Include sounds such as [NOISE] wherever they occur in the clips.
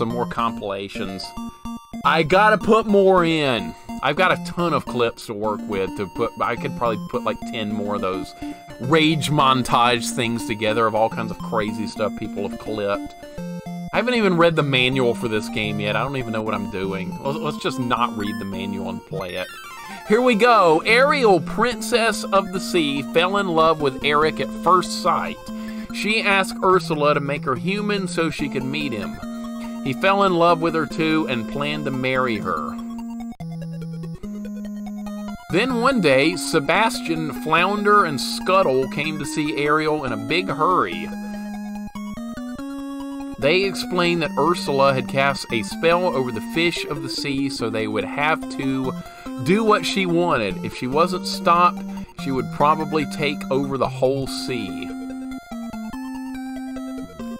some more compilations. I gotta put more in. I've got a ton of clips to work with to put. I could probably put like 10 more of those rage montage things together of all kinds of crazy stuff people have clipped. I haven't even read the manual for this game yet. I don't even know what I'm doing. Let's just not read the manual and play it. Here we go. Ariel, Princess of the Sea, fell in love with Eric at first sight. She asked Ursula to make her human so she could meet him. He fell in love with her too and planned to marry her. Then one day, Sebastian, Flounder, and Scuttle came to see Ariel in a big hurry. They explained that Ursula had cast a spell over the fish of the sea so they would have to do what she wanted. If she wasn't stopped, she would probably take over the whole sea.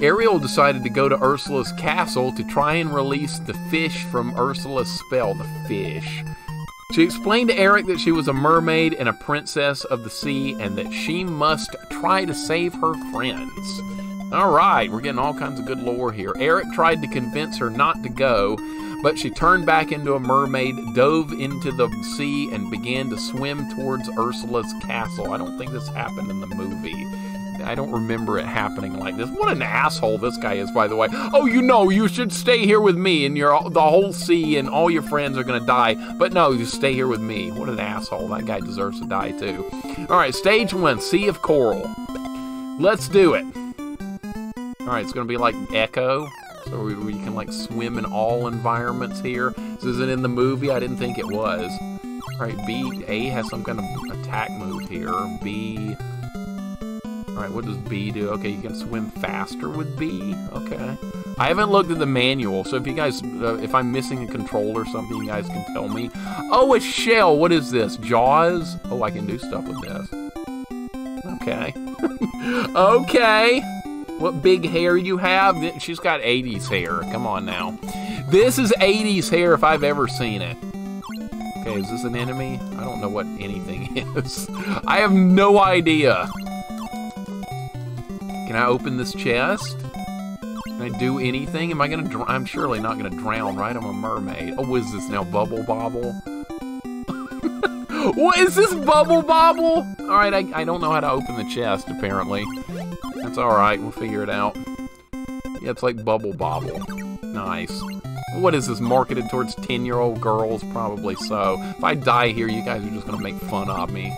Ariel decided to go to Ursula's castle to try and release the fish from Ursula's spell, the fish. She explained to Eric that she was a mermaid and a princess of the sea and that she must try to save her friends. All right, we're getting all kinds of good lore here. Eric tried to convince her not to go, but she turned back into a mermaid, dove into the sea, and began to swim towards Ursula's castle. I don't think this happened in the movie. I don't remember it happening like this. What an asshole this guy is, by the way. Oh, you know, you should stay here with me, and your the whole sea and all your friends are gonna die. But no, you stay here with me. What an asshole. That guy deserves to die too. All right, stage one, Sea of Coral. Let's do it. All right, it's gonna be like Ecco. So we, we can like swim in all environments here. This isn't in the movie. I didn't think it was. All right, B A has some kind of attack move here. B Alright, what does B do? Okay, you can swim faster with B. Okay. I haven't looked at the manual, so if you guys, uh, if I'm missing a control or something, you guys can tell me. Oh, a shell! What is this? Jaws? Oh, I can do stuff with this. Okay. [LAUGHS] okay! What big hair you have? She's got 80s hair. Come on now. This is 80s hair if I've ever seen it. Okay, is this an enemy? I don't know what anything [LAUGHS] is. I have no idea. Can I open this chest? Can I do anything? Am I gonna drown? I'm surely not gonna drown, right? I'm a mermaid. Oh, is this now? Bubble Bobble? [LAUGHS] what is this Bubble Bobble? Alright, I, I don't know how to open the chest, apparently. That's alright, we'll figure it out. Yeah, it's like Bubble Bobble. Nice. What is this, marketed towards 10-year-old girls? Probably so. If I die here, you guys are just gonna make fun of me.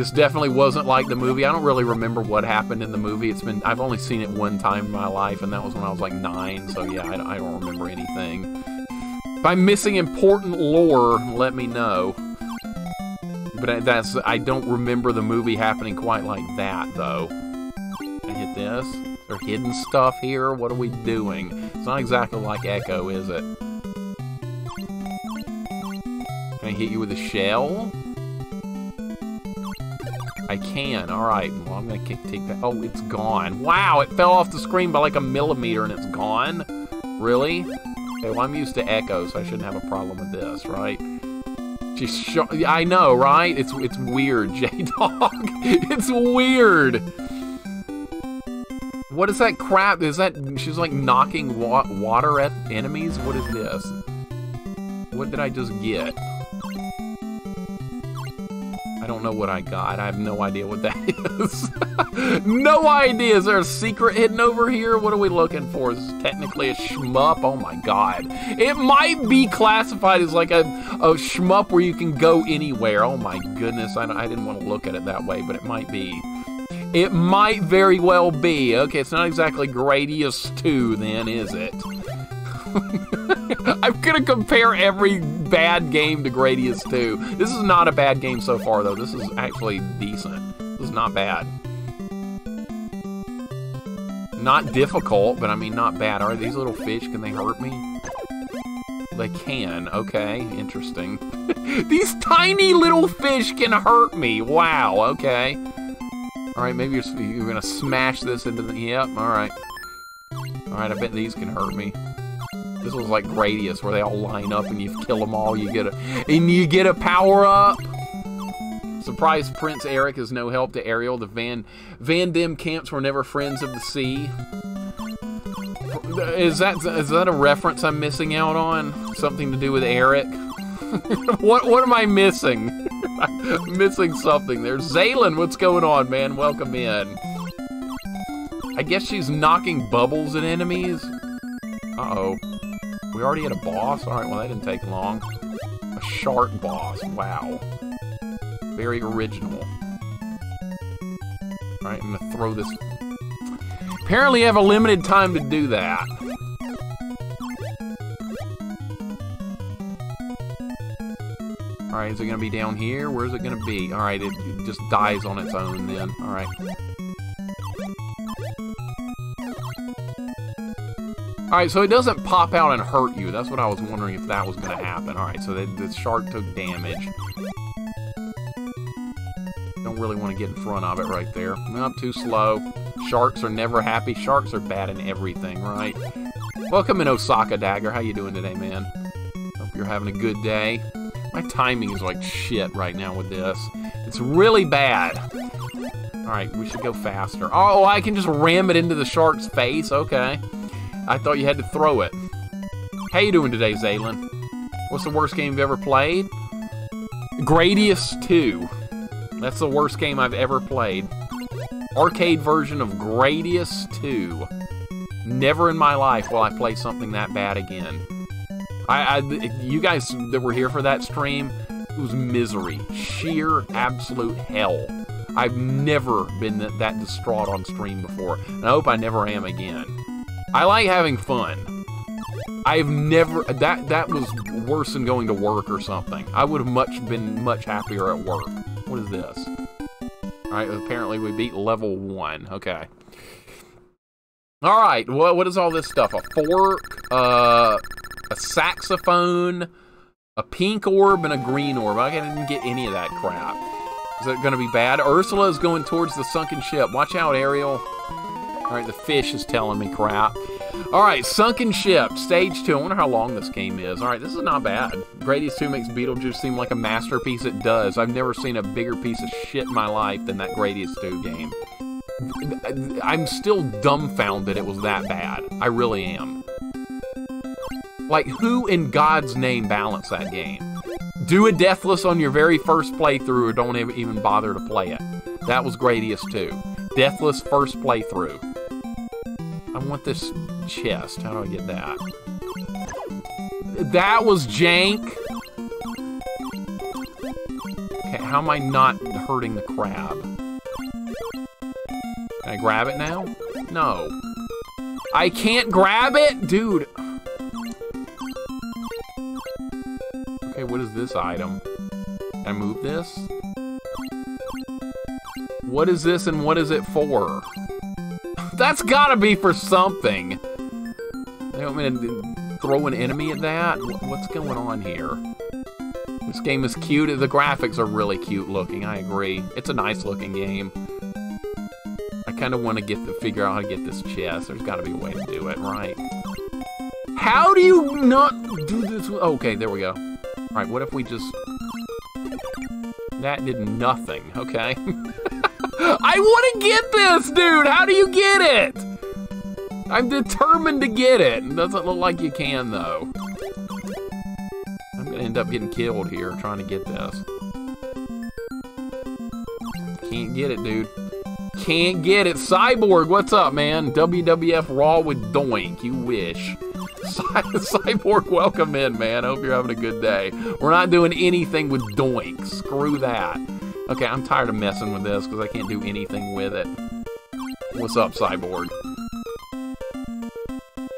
This definitely wasn't like the movie. I don't really remember what happened in the movie. It's been I've only seen it one time in my life, and that was when I was like nine. So yeah, I, I don't remember anything. If I'm missing important lore, let me know. But that's I don't remember the movie happening quite like that though. I hit this. Is there hidden stuff here? What are we doing? It's not exactly like Ecco, is it? Can I hit you with a shell? I can. All right. Well, I'm going to take that. Oh, it's gone. Wow, it fell off the screen by like a millimeter and it's gone? Really? Okay, well, I'm used to Ecco, so I shouldn't have a problem with this, right? She's I know, right? It's it's weird, [LAUGHS] J-Dog. it's weird. What is that crap? Is that... She's like knocking wa water at enemies? What is this? What did I just get? Don't know what I got. I have no idea what that [LAUGHS] is. no idea. Is there a secret hidden over here? What are we looking for? Is technically a shmup? Oh my god. It might be classified as like a, a shmup where you can go anywhere. Oh my goodness. I, I didn't want to look at it that way, but it might be. It might very well be. Okay, it's not exactly Gradius 2 then, is it? [LAUGHS] I'm gonna compare every bad game to Gradius 2. This is not a bad game so far, though. This is actually decent. This is not bad. Not difficult, but I mean not bad. Are these little fish, can they hurt me? They can. Okay, interesting. [LAUGHS] these tiny little fish can hurt me. Wow, okay. Alright, maybe you're, you're gonna smash this into the... Yep, alright. Alright, I bet these can hurt me. This was like Gradius, where they all line up and you kill them all. You get a and you get a power up. Surprise! Prince Eric is no help to Ariel. The Van Van Dim camps were never friends of the sea. Is that is that a reference I'm missing out on? Something to do with Eric? [LAUGHS] what what am I missing? I'm [LAUGHS] missing something. There's Zaylin. What's going on, man? Welcome in. I guess she's knocking bubbles at enemies. Uh-oh. We already had a boss? Alright, well that didn't take long. A shark boss. Wow. Very original. Alright, I'm gonna throw this... Apparently I have a limited time to do that. Alright, is it gonna be down here? Where's it gonna be? Alright, it, it just dies on its own then. Alright. Alright, so it doesn't pop out and hurt you. That's what I was wondering if that was going to happen. Alright, so the, the shark took damage. Don't really want to get in front of it right there. Not too slow. Sharks are never happy. Sharks are bad in everything, right? Welcome in Osaka Dagger. How you doing today, man? Hope you're having a good day. My timing is like shit right now with this. It's really bad. Alright, we should go faster. Oh, I can just ram it into the shark's face? Okay. I thought you had to throw it. How you doing today, Zaylin? What's the worst game you've ever played? Gradius 2. That's the worst game I've ever played. Arcade version of Gradius 2. Never in my life will I play something that bad again. I, I, you guys that were here for that stream, it was misery. Sheer, absolute hell. I've never been that, that distraught on stream before, and I hope I never am again. I like having fun. I've never that that was worse than going to work or something. I would have much been much happier at work. What is this? All right, apparently we beat level one. Okay. All right, what what is all this stuff? A fork, uh, a saxophone, a pink orb, and a green orb. I didn't get any of that crap. Is it going to be bad? Ursula is going towards the sunken ship. Watch out, Ariel. All right, the fish is telling me crap. All right, Sunken Ship, Stage 2. I wonder how long this game is. All right, this is not bad. Gradius 2 makes Beetlejuice seem like a masterpiece. It does. I've never seen a bigger piece of shit in my life than that Gradius 2 game. I'm still dumbfounded it was that bad. I really am. Like, who in God's name balanced that game? Do a Deathless on your very first playthrough or don't even bother to play it. That was Gradius 2. Deathless first playthrough. I want this chest. How do I get that? That was jank. Okay, how am I not hurting the crab? Can I grab it now? No. I can't grab it? Dude. Okay, what is this item? Can I move this? What is this and what is it for? That's gotta be for something. They want me to throw an enemy at that? What's going on here? This game is cute. The graphics are really cute looking. I agree. It's a nice looking game. I kind of want to get to figure out how to get this chest. There's got to be a way to do it, right? How do you not do this? Okay, there we go. All right, what if we just... That did nothing, okay? [LAUGHS] I want to get this, dude! How do you get it? I'm determined to get it. It doesn't look like you can, though. I'm gonna end up getting killed here trying to get this. Can't get it, dude. Can't get it. Cyborg, what's up, man? WWF Raw with Doink. You wish. [LAUGHS] Cyborg, welcome in, man. I Hope you're having a good day. We're not doing anything with Doink. Screw that. Okay, I'm tired of messing with this because I can't do anything with it. What's up, Cyborg?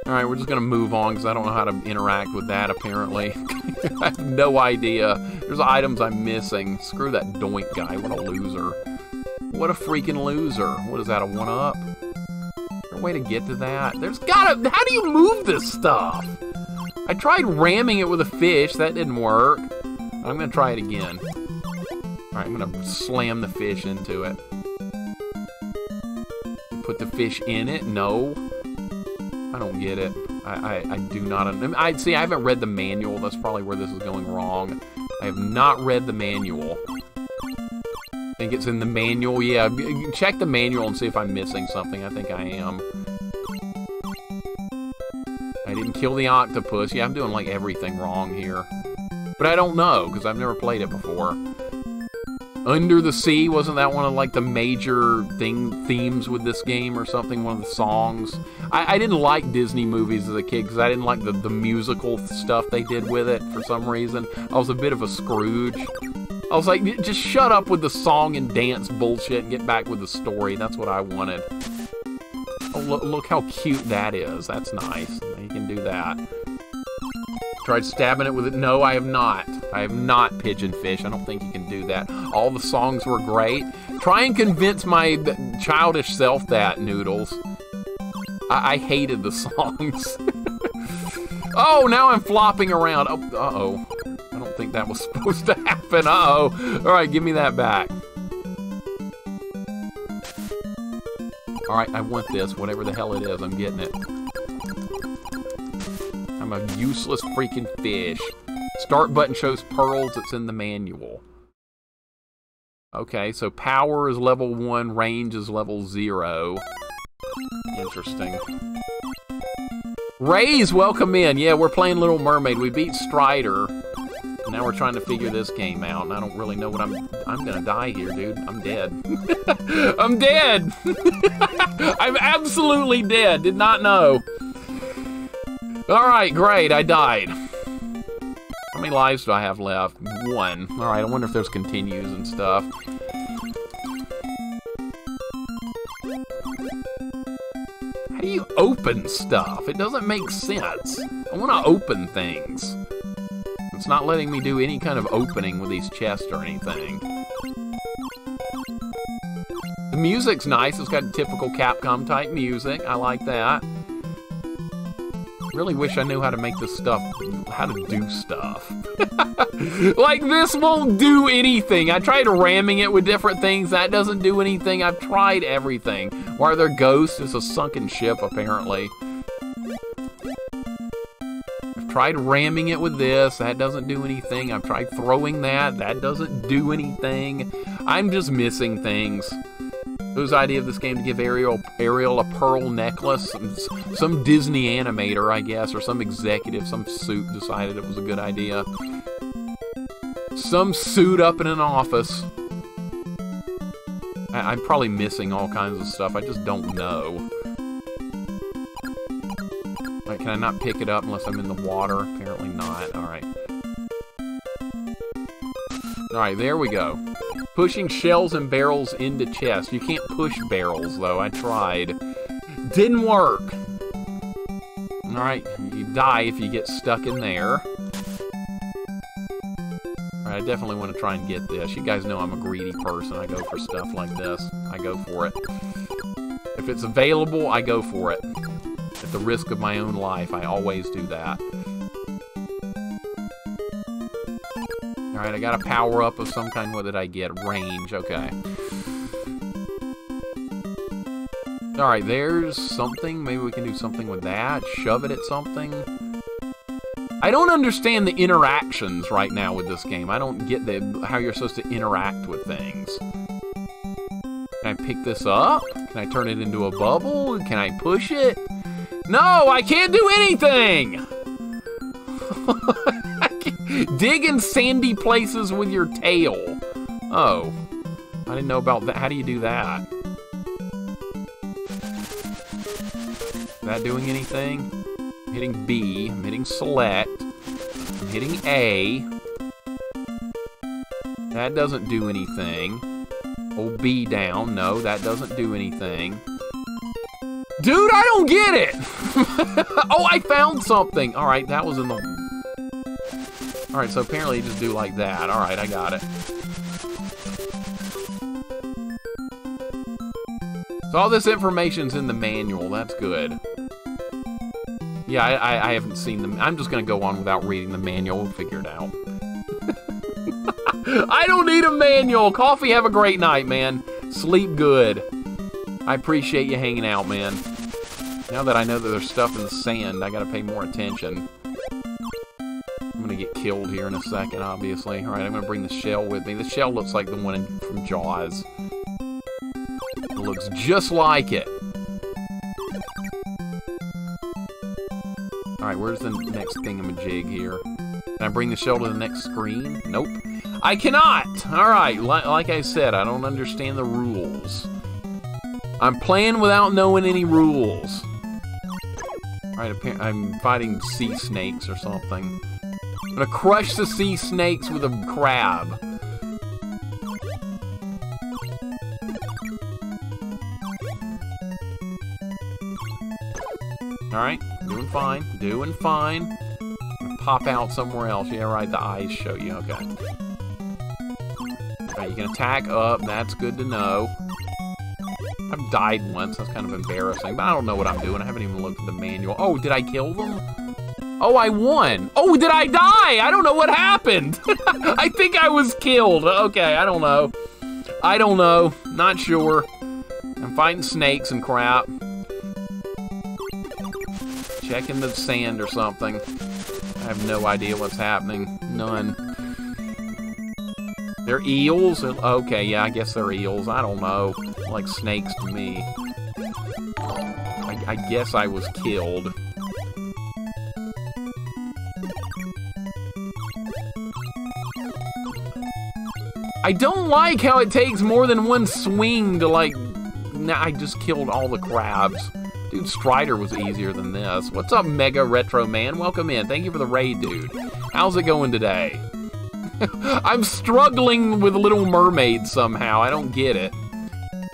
Alright, we're just gonna move on because I don't know how to interact with that, apparently. [LAUGHS] I have no idea. There's items I'm missing. Screw that doink guy. What a loser. What a freaking loser. What is that, a one-up? way to get to that? There's gotta... How do you move this stuff? I tried ramming it with a fish. That didn't work. I'm gonna try it again. Alright, I'm gonna slam the fish into it. Put the fish in it? No. I don't get it. I, I, I do not... I See, I haven't read the manual. That's probably where this is going wrong. I have not read the manual. I think it's in the manual. Yeah, check the manual and see if I'm missing something. I think I am. I didn't kill the octopus. Yeah, I'm doing like everything wrong here. But I don't know, because I've never played it before. Under the Sea, wasn't that one of like the major thing themes with this game or something? One of the songs. I, I didn't like Disney movies as a kid because I didn't like the, the musical stuff they did with it for some reason. I was a bit of a Scrooge. I was like, just shut up with the song and dance bullshit and get back with the story. That's what I wanted. Oh, look, look how cute that is. That's nice. You can do that. Tried stabbing it with it. No, I have not. I have not pigeonfish. I don't think you can do that. All the songs were great. Try and convince my childish self that, Noodles. I, I hated the [LAUGHS] songs. oh, now I'm flopping around. Oh, uh-oh. I don't think that was [LAUGHS] supposed to happen. Uh-oh. All right, give me that back. All right, I want this. Whatever the hell it is, I'm getting it. A useless freaking fish. Start button shows pearls. It's in the manual. Okay, so power is level 1, range is level 0. Interesting. Rays, welcome in. Yeah, we're playing Little Mermaid. We beat Strider. Now we're trying to figure this game out, and I don't really know what I'm... I'm gonna die here, dude. I'm dead. [LAUGHS] I'm dead! [LAUGHS] I'm absolutely dead. Did not know. Alright, great, I died. How many lives do I have left? One. Alright, I wonder if there's continues and stuff. How do you open stuff? It doesn't make sense. I want to open things. It's not letting me do any kind of opening with these chests or anything. The music's nice. It's got typical Capcom type music. I like that. Really wish I knew how to make this stuff, how to do stuff. [LAUGHS] like, this won't do anything. I tried ramming it with different things. That doesn't do anything. I've tried everything. Why are there ghosts? It's a sunken ship, apparently. I've tried ramming it with this. That doesn't do anything. I've tried throwing that. That doesn't do anything. I'm just missing things. Whose idea of this game to give Ariel Ariel a pearl necklace? Some, some, Disney animator, I guess, or some executive, some suit decided it was a good idea. Some suit up in an office. I, I'm probably missing all kinds of stuff. I just don't know. Right, can I not pick it up unless I'm in the water? Apparently not. Alright. Alright, there we go. Pushing shells and barrels into chests. You can't push barrels, though. I tried. Didn't work. Alright, you die if you get stuck in there. Alright, I definitely want to try and get this. You guys know I'm a greedy person. I go for stuff like this. I go for it. If it's available, I go for it. At the risk of my own life, I always do that. Alright, I got a power up of some kind. What did I get? Range. Okay. Alright, there's something. Maybe we can do something with that. Shove it at something. I don't understand the interactions right now with this game. I don't get the how you're supposed to interact with things. Can I pick this up? Can I turn it into a bubble? Can I push it? No, I can't do anything! [LAUGHS] Dig in sandy places with your tail. Oh. I didn't know about that. How do you do that? Is that doing anything? I'm hitting B. I'm hitting select. I'm hitting A. That doesn't do anything. Oh, B down. No, that doesn't do anything. Dude, I don't get it! [LAUGHS] oh, I found something! Alright, that was in the Alright, so apparently you just do like that. Alright, I got it. So all this information's in the manual. That's good. Yeah, I, I, I haven't seen them. I'm just going to go on without reading the manual. We'll figure it out. [LAUGHS] I don't need a manual. Coffee, have a great night, man. Sleep good. I appreciate you hanging out, man. Now that I know that there's stuff in the sand, I gotta pay more attention killed here in a second, obviously. Alright, I'm to bring the shell with me. The shell looks like the one in, from Jaws. It looks just like it. Alright, where's the next thingamajig here? Can I bring the shell to the next screen? Nope. I cannot! Alright, li like I said, I don't understand the rules. I'm playing without knowing any rules. Alright, I'm fighting sea snakes or something. I'm gonna crush the sea snakes with a crab. Alright, doing fine, doing fine. Pop out somewhere else. Yeah, right, the eyes show you, okay. Alright, you can attack up, that's good to know. I've died once, that's kind of embarrassing, but I don't know what I'm doing. I haven't even looked at the manual. Oh, did I kill them? Oh, I won. Oh, did I die? I don't know what happened. [LAUGHS] I think I was killed. Okay, I don't know. I don't know. Not sure. I'm fighting snakes and crap. Checking the sand or something. I have no idea what's happening. None. They're eels? Okay, yeah, I guess they're eels. I don't know. Like snakes to me. I, I guess I was killed. I don't like how it takes more than one swing to, like... Nah, I just killed all the crabs. Dude, Strider was easier than this. What's up, Mega Retro Man? Welcome in. Thank you for the raid, dude. How's it going today? [LAUGHS] I'm struggling with Little Mermaid somehow. I don't get it.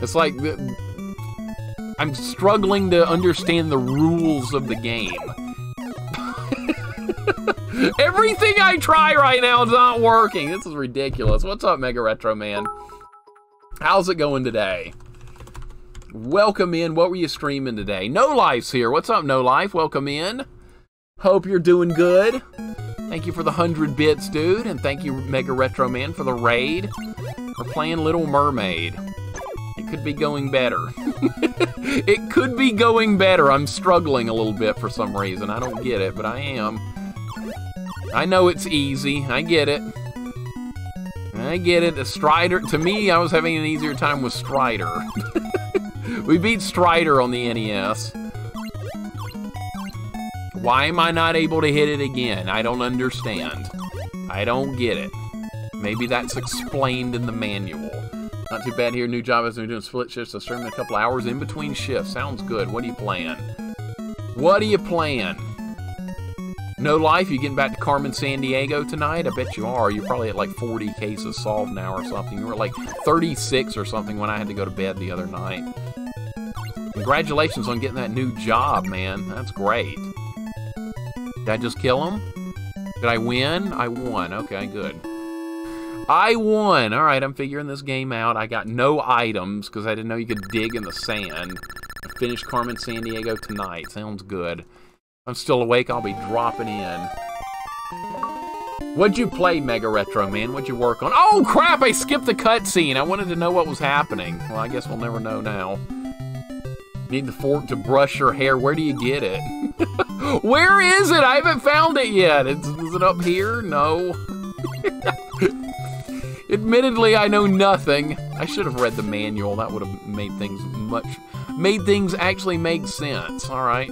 It's like... I'm struggling to understand the rules of the game. [LAUGHS] Everything I try right now is not working. This is ridiculous. What's up, Mega Retro Man? How's it going today? Welcome in. What were you streaming today? No Life's here. What's up, No Life? Welcome in. Hope you're doing good. Thank you for the 100 bits, dude. And thank you, Mega Retro Man, for the raid. We're playing Little Mermaid. It could be going better. [LAUGHS] it could be going better. I'm struggling a little bit for some reason. I don't get it, but I am. I know it's easy. I get it. I get it. A Strider, to me, I was having an easier time with Strider. [LAUGHS] we beat Strider on the NES. Why am I not able to hit it again? I don't understand. I don't get it. Maybe that's explained in the manual. Not too bad here. New job as I'm doing split shifts. So streaming a couple hours in between shifts. Sounds good. What do you plan? What do you plan? No life, you getting back to Carmen Sandiego tonight? I bet you are. You're probably at like 40 cases solved now or something. You were like 36 or something when I had to go to bed the other night. Congratulations on getting that new job, man. That's great. Did I just kill him? Did I win? I won. Okay, good. I won. All right, I'm figuring this game out. I got no items because I didn't know you could dig in the sand. I finished Carmen Sandiego tonight. Sounds good. I'm still awake, I'll be dropping in. What'd you play, Mega Retro Man? What'd you work on? Oh, crap! I skipped the cutscene. I wanted to know what was happening. Well, I guess we'll never know now. Need the fork to brush your hair. Where do you get it? [LAUGHS] Where is it? I haven't found it yet. Is, is it up here? No. [LAUGHS] Admittedly, I know nothing. I should have read the manual. That would have made things much... Made things actually make sense. All right.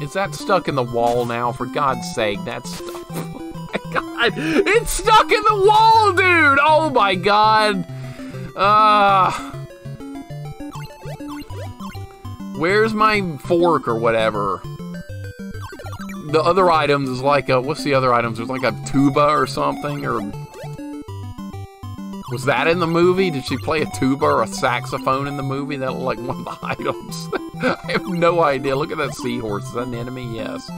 Is that stuck in the wall now? For God's sake, that's stuck. [LAUGHS] Oh my God, it's stuck in the wall, dude! Oh my God. Uh, where's my fork or whatever? The other items is like a, what's the other items? There's like a tuba or something, or was that in the movie? Did she play a tuba or a saxophone in the movie? That like one of the [LAUGHS] items. I have no idea. Look at that seahorse. Is that an enemy? Yes.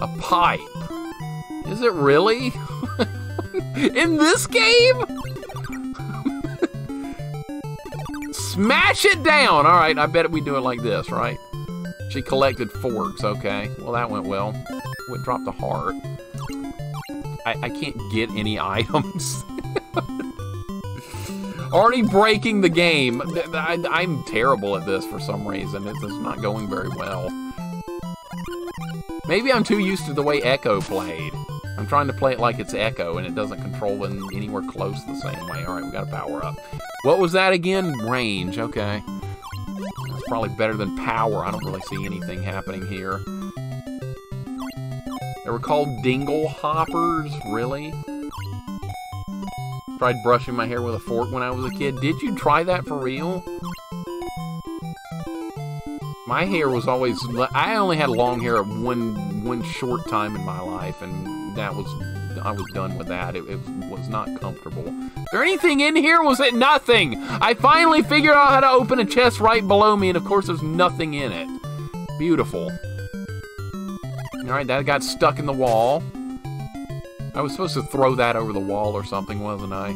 A pipe. Is it really? [LAUGHS] in this game? Smash it down! Alright, I bet we do it like this, right? She collected forks, okay. Well, that went well. It dropped a heart. I, I can't get any [LAUGHS] items. Already breaking the game. I, am terrible at this for some reason. It's not going very well. Maybe I'm too used to the way Ecco played. I'm trying to play it like it's Ecco, and it doesn't control in anywhere close the same way. All right, we got to power up. What was that again? Range. Okay. Let's probably better than power. I don't really see anything happening here. They were called dingle hoppers? Really? Tried brushing my hair with a fork when I was a kid. Did you try that for real? My hair was always... I only had long hair at one one short time in my life, and that was... I was done with that. It, it was not comfortable. Is there anything in here? Was it nothing? I finally figured out how to open a chest right below me, and of course there's nothing in it. Beautiful. Alright, that got stuck in the wall. I was supposed to throw that over the wall or something, wasn't I?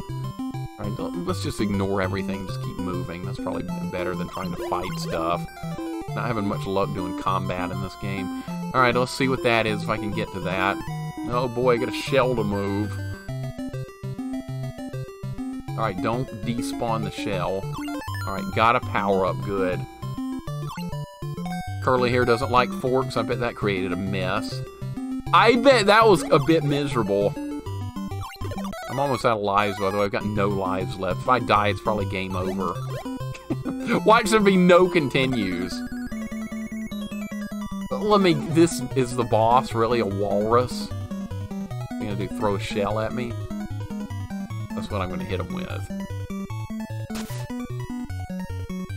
Alright, let's just ignore everything, just keep moving. That's probably better than trying to fight stuff. Not having much luck doing combat in this game. Alright, let's see what that is, if I can get to that. Oh boy, I got a shell to move. Alright, don't despawn the shell. Alright, got a power up, good. Curly hair doesn't like forks. I bet that created a mess. I bet that was a bit miserable. I'm almost out of lives, by the way. I've got no lives left. If I die, it's probably game over. [LAUGHS] Watch there be no continues. Let me... This is the boss, really? A walrus? You gonna do throw a shell at me? That's what I'm gonna hit him with.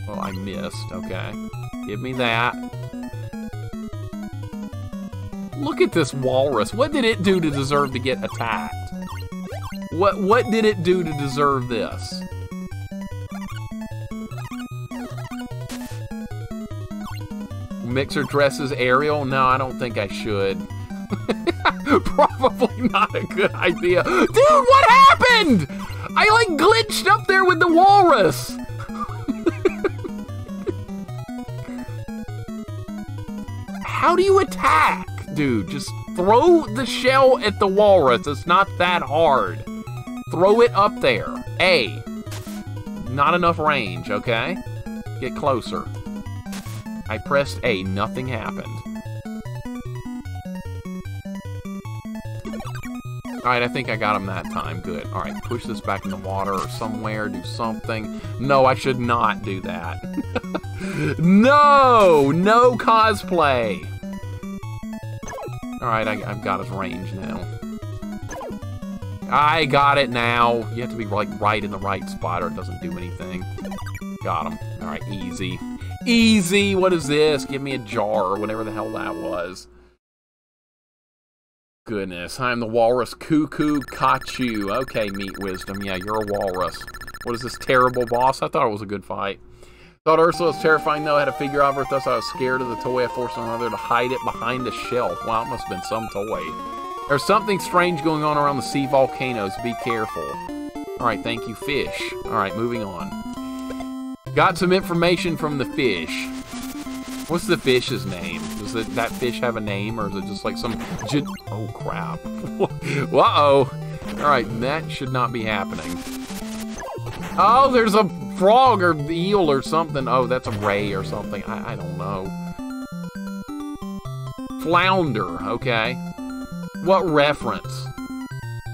Well, I missed. Okay. Give me that. Look at this walrus. What did it do to deserve to get attacked? What what did it do to deserve this? Mixer dresses Ariel? No, I don't think I should. [LAUGHS] Probably not a good idea. Dude, what happened? I like glitched up there with the walrus. [LAUGHS] How do you attack? Dude. Just throw the shell at the walrus. It's not that hard. Throw it up there. A. Not enough range, okay? Get closer. I pressed A. Nothing happened. Alright, I think I got him that time. Good. Alright, push this back in the water or somewhere. Do something. No, I should not do that. [LAUGHS] no! No cosplay! Alright, I've got his range now. I got it now. You have to be like right in the right spot or it doesn't do anything. Got him. Alright, easy. Easy! What is this? Give me a jar or whatever the hell that was. Goodness, I'm the walrus Cuckoo Kachu. Okay, Meat Wisdom. Yeah, you're a walrus. What is this terrible boss? I thought it was a good fight. Thought Ursula was terrifying though. I had to figure out if thus I was scared of the toy. I forced my mother to hide it behind a shelf. Wow, it must have been some toy. There's something strange going on around the sea volcanoes. Be careful. Alright, thank you, fish. Alright, moving on. Got some information from the fish. What's the fish's name? Does it, that fish have a name, or is it just like some... Oh, crap. [LAUGHS] Uh-oh. Alright, that should not be happening. Oh, there's a frog or eel or something. Oh, that's a ray or something. I, I don't know. Flounder, okay. What reference?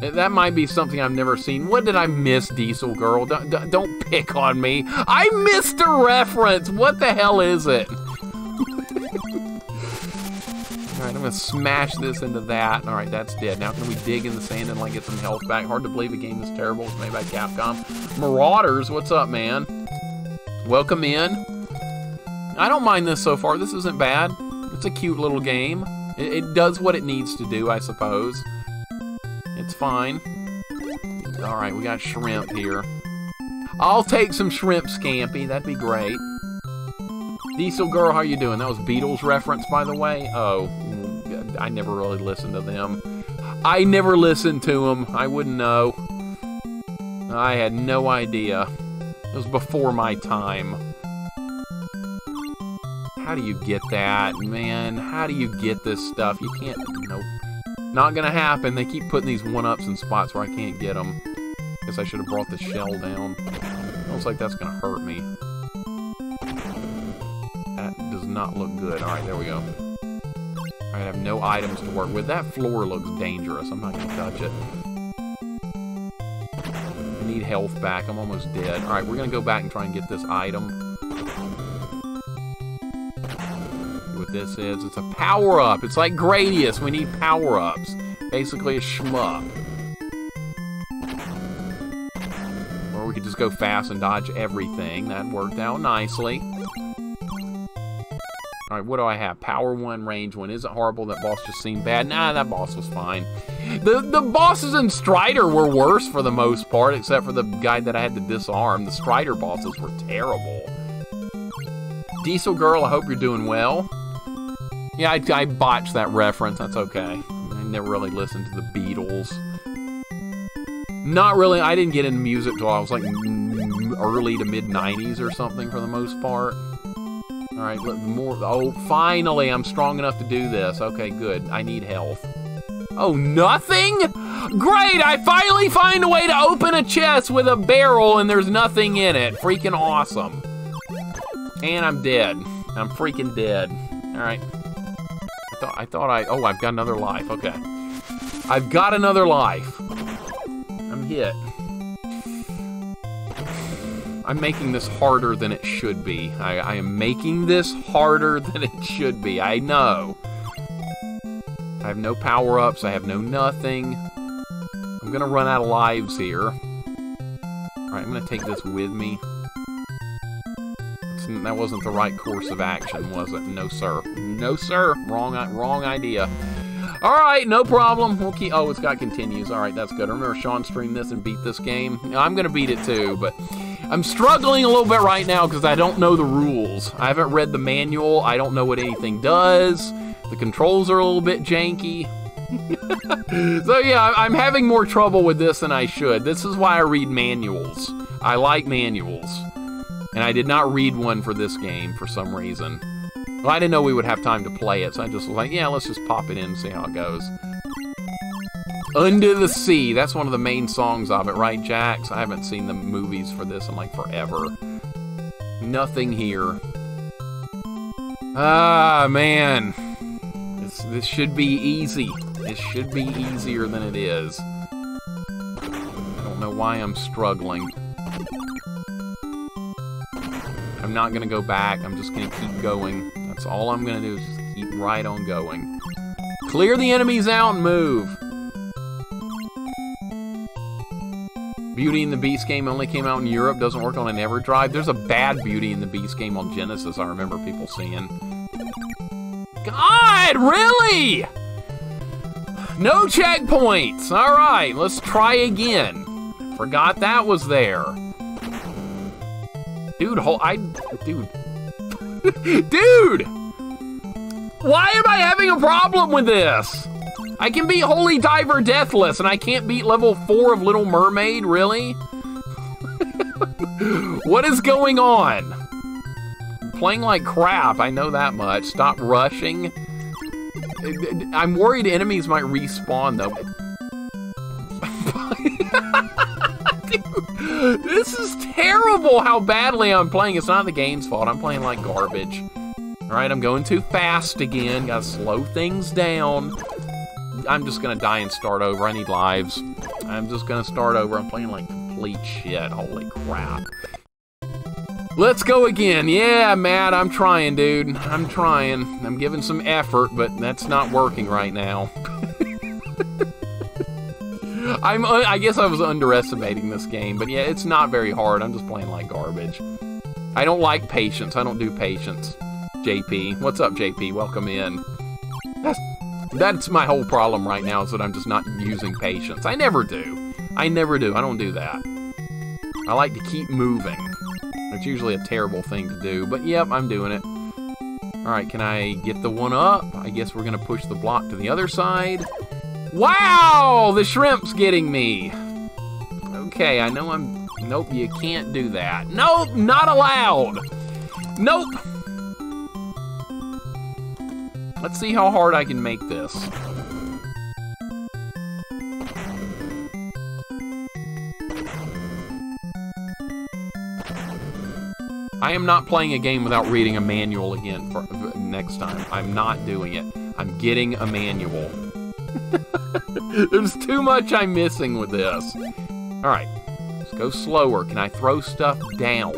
That might be something I've never seen. What did I miss, Diesel Girl? Don't, don't pick on me. I missed a reference. What the hell is it? Alright, I'm gonna smash this into that. Alright, that's dead. Now can we dig in the sand and like get some health back? Hard to believe a game this terrible was made by Capcom. Marauders, what's up, man? Welcome in. I don't mind this so far. This isn't bad. It's a cute little game. It, it does what it needs to do, I suppose. It's fine. Alright, we got shrimp here. I'll take some shrimp scampi. That'd be great. Diesel Girl, how you doing? That was Beatles reference, by the way. Oh, I never really listened to them. I never listened to them. I wouldn't know. I had no idea. It was before my time. How do you get that, man? How do you get this stuff? You can't... Nope. Not gonna happen. They keep putting these one-ups in spots where I can't get them. Guess I should have brought the shell down. Looks like that's gonna hurt me That does not look good. Alright, there we go. I have no items to work with. That floor looks dangerous. I'm not going to touch it. I need health back. I'm almost dead. Alright, we're going to go back and try and get this item. What this is. It's a power-up. It's like Gradius. We need power-ups. Basically a shmup. Or we could just go fast and dodge everything. That worked out nicely. Alright, what do I have? Power 1, range 1. Isn't horrible. That boss just seemed bad. Nah, that boss was fine. The the bosses in Strider were worse for the most part, except for the guy that I had to disarm. The Strider bosses were terrible. Diesel Girl, I hope you're doing well. Yeah, I, I botched that reference. That's okay. I never really listened to the Beatles. Not really. I didn't get into music till I was like early to mid 90s or something for the most part. All right, more. Oh, finally, I'm strong enough to do this. Okay, good. I need health. Oh, nothing? Great, I finally find a way to open a chest with a barrel and there's nothing in it. Freaking awesome. And I'm dead. I'm freaking dead. All right. I thought I thought I Oh, I've got another life. Okay. I've got another life. I'm hit. I'm making this harder than it should be. I, I am making this harder [LAUGHS] than it should be. I know. I have no power-ups. I have no nothing. I'm gonna run out of lives here. Alright, I'm gonna take this with me. That wasn't the right course of action, was it? No, sir. No, sir. Wrong, wrong idea. Alright, no problem. We'll keep... Oh, it's got continues. Alright, that's good. Remember Sean streamed this and beat this game. I'm gonna beat it too, but... I'm struggling a little bit right now because I don't know the rules. I haven't read the manual. I don't know what anything does. The controls are a little bit janky. [LAUGHS] so yeah, I'm having more trouble with this than I should. This is why I read manuals. I like manuals. And I did not read one for this game for some reason. Well, I didn't know we would have time to play it, so I just was like, yeah, let's just pop it in and see how it goes. Under the Sea. That's one of the main songs of it, right, Jax? I haven't seen the movies for this in like forever. Nothing here. Ah, man. This, this should be easy. This should be easier than it is. I don't know why I'm struggling. I'm not going to go back. I'm just going to keep going. That's all I'm going to do is just keep right on going. Clear the enemies out and move. Beauty and the Beast game only came out in Europe, doesn't work on an EverDrive. There's a bad Beauty and the Beast game on Genesis I remember people seeing. God, really? No checkpoints. All right, let's try again. Forgot that was there. Dude, hold, I, dude, [LAUGHS] dude, why am I having a problem with this? I can beat Holy Diver Deathless, and I can't beat level 4 of Little Mermaid, really? [LAUGHS] what is going on? playing like crap, I know that much. Stop rushing. I'm worried enemies might respawn, though. [LAUGHS] Dude, this is terrible how badly I'm playing. It's not the game's fault. I'm playing like garbage. All right, I'm going too fast again. Gotta slow things down. I'm just gonna die and start over. I need lives. I'm just gonna start over. I'm playing like complete shit. Holy crap. Let's go again. Yeah, Matt, I'm trying, dude. I'm trying. I'm giving some effort, but that's not working right now. [LAUGHS] I'm, uh, I guess I was underestimating this game, but yeah, it's not very hard. I'm just playing like garbage. I don't like patience. I don't do patience. JP. What's up, JP? Welcome in. That's that's my whole problem right now is that I'm just not using patience. I never do. I never do. I don't do that. I like to keep moving. It's usually a terrible thing to do, but yep, I'm doing it. Alright, can I get the one up? I guess we're gonna push the block to the other side. Wow! The shrimp's getting me! Okay, I know I'm... Nope, you can't do that. Nope, not allowed! Nope! Let's see how hard I can make this. I am not playing a game without reading a manual again for next time. I'm not doing it. I'm getting a manual. [LAUGHS] There's too much I'm missing with this. All right, let's go slower. Can I throw stuff down?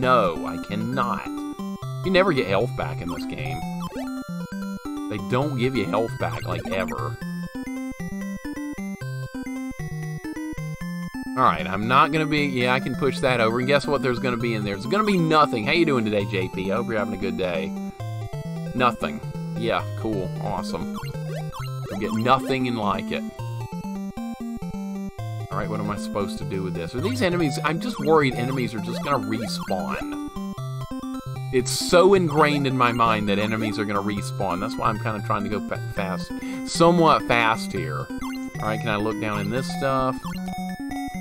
No, I cannot. You never get health back in this game. Don't give you health back, like, ever. Alright, I'm not gonna be... Yeah, I can push that over. And guess what there's gonna be in there? There's gonna be nothing. How you doing today, JP? I hope you're having a good day. Nothing. Yeah, cool. Awesome. You'll get nothing and like it. Alright, what am I supposed to do with this? Are these enemies... I'm just worried enemies are just gonna respawn. It's so ingrained in my mind that enemies are gonna respawn. That's why I'm kind of trying to go fast. Somewhat fast here. Alright, can I look down in this stuff?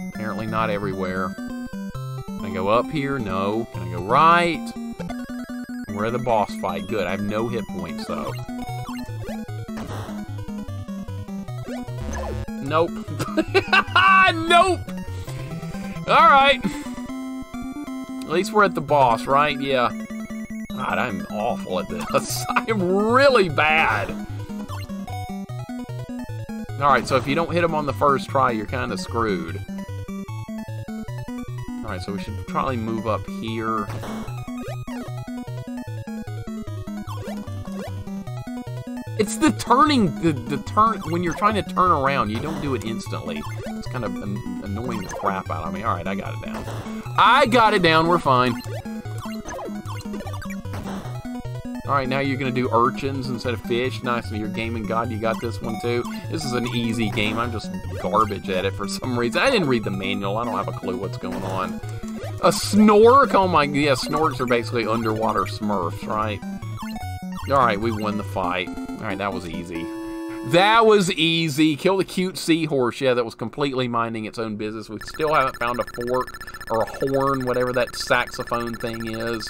Apparently not everywhere. Can I go up here? No. Can I go right? Where the boss fight? Good. I have no hit points, though. Nope. [LAUGHS] nope! Alright. At least we're at the boss, right? Yeah. God, I'm awful at this. [LAUGHS] I'm really bad. Alright, so if you don't hit him on the first try, you're kind of screwed. Alright, so we should probably move up here. It's the turning, the, the turn, when you're trying to turn around, you don't do it instantly. It's kind of an, annoying the crap out of me. Alright, I got it down. I got it down, we're fine. Alright, now you're going to do urchins instead of fish. Nice, you're gaming god, you got this one too. This is an easy game, I'm just garbage at it for some reason. I didn't read the manual, I don't have a clue what's going on. A snork? Oh my, yeah, snorks are basically underwater smurfs, right? Alright, we won the fight. Alright, that was easy. That was easy. Kill the cute seahorse. Yeah, that was completely minding its own business. We still haven't found a fork or a horn, whatever that saxophone thing is.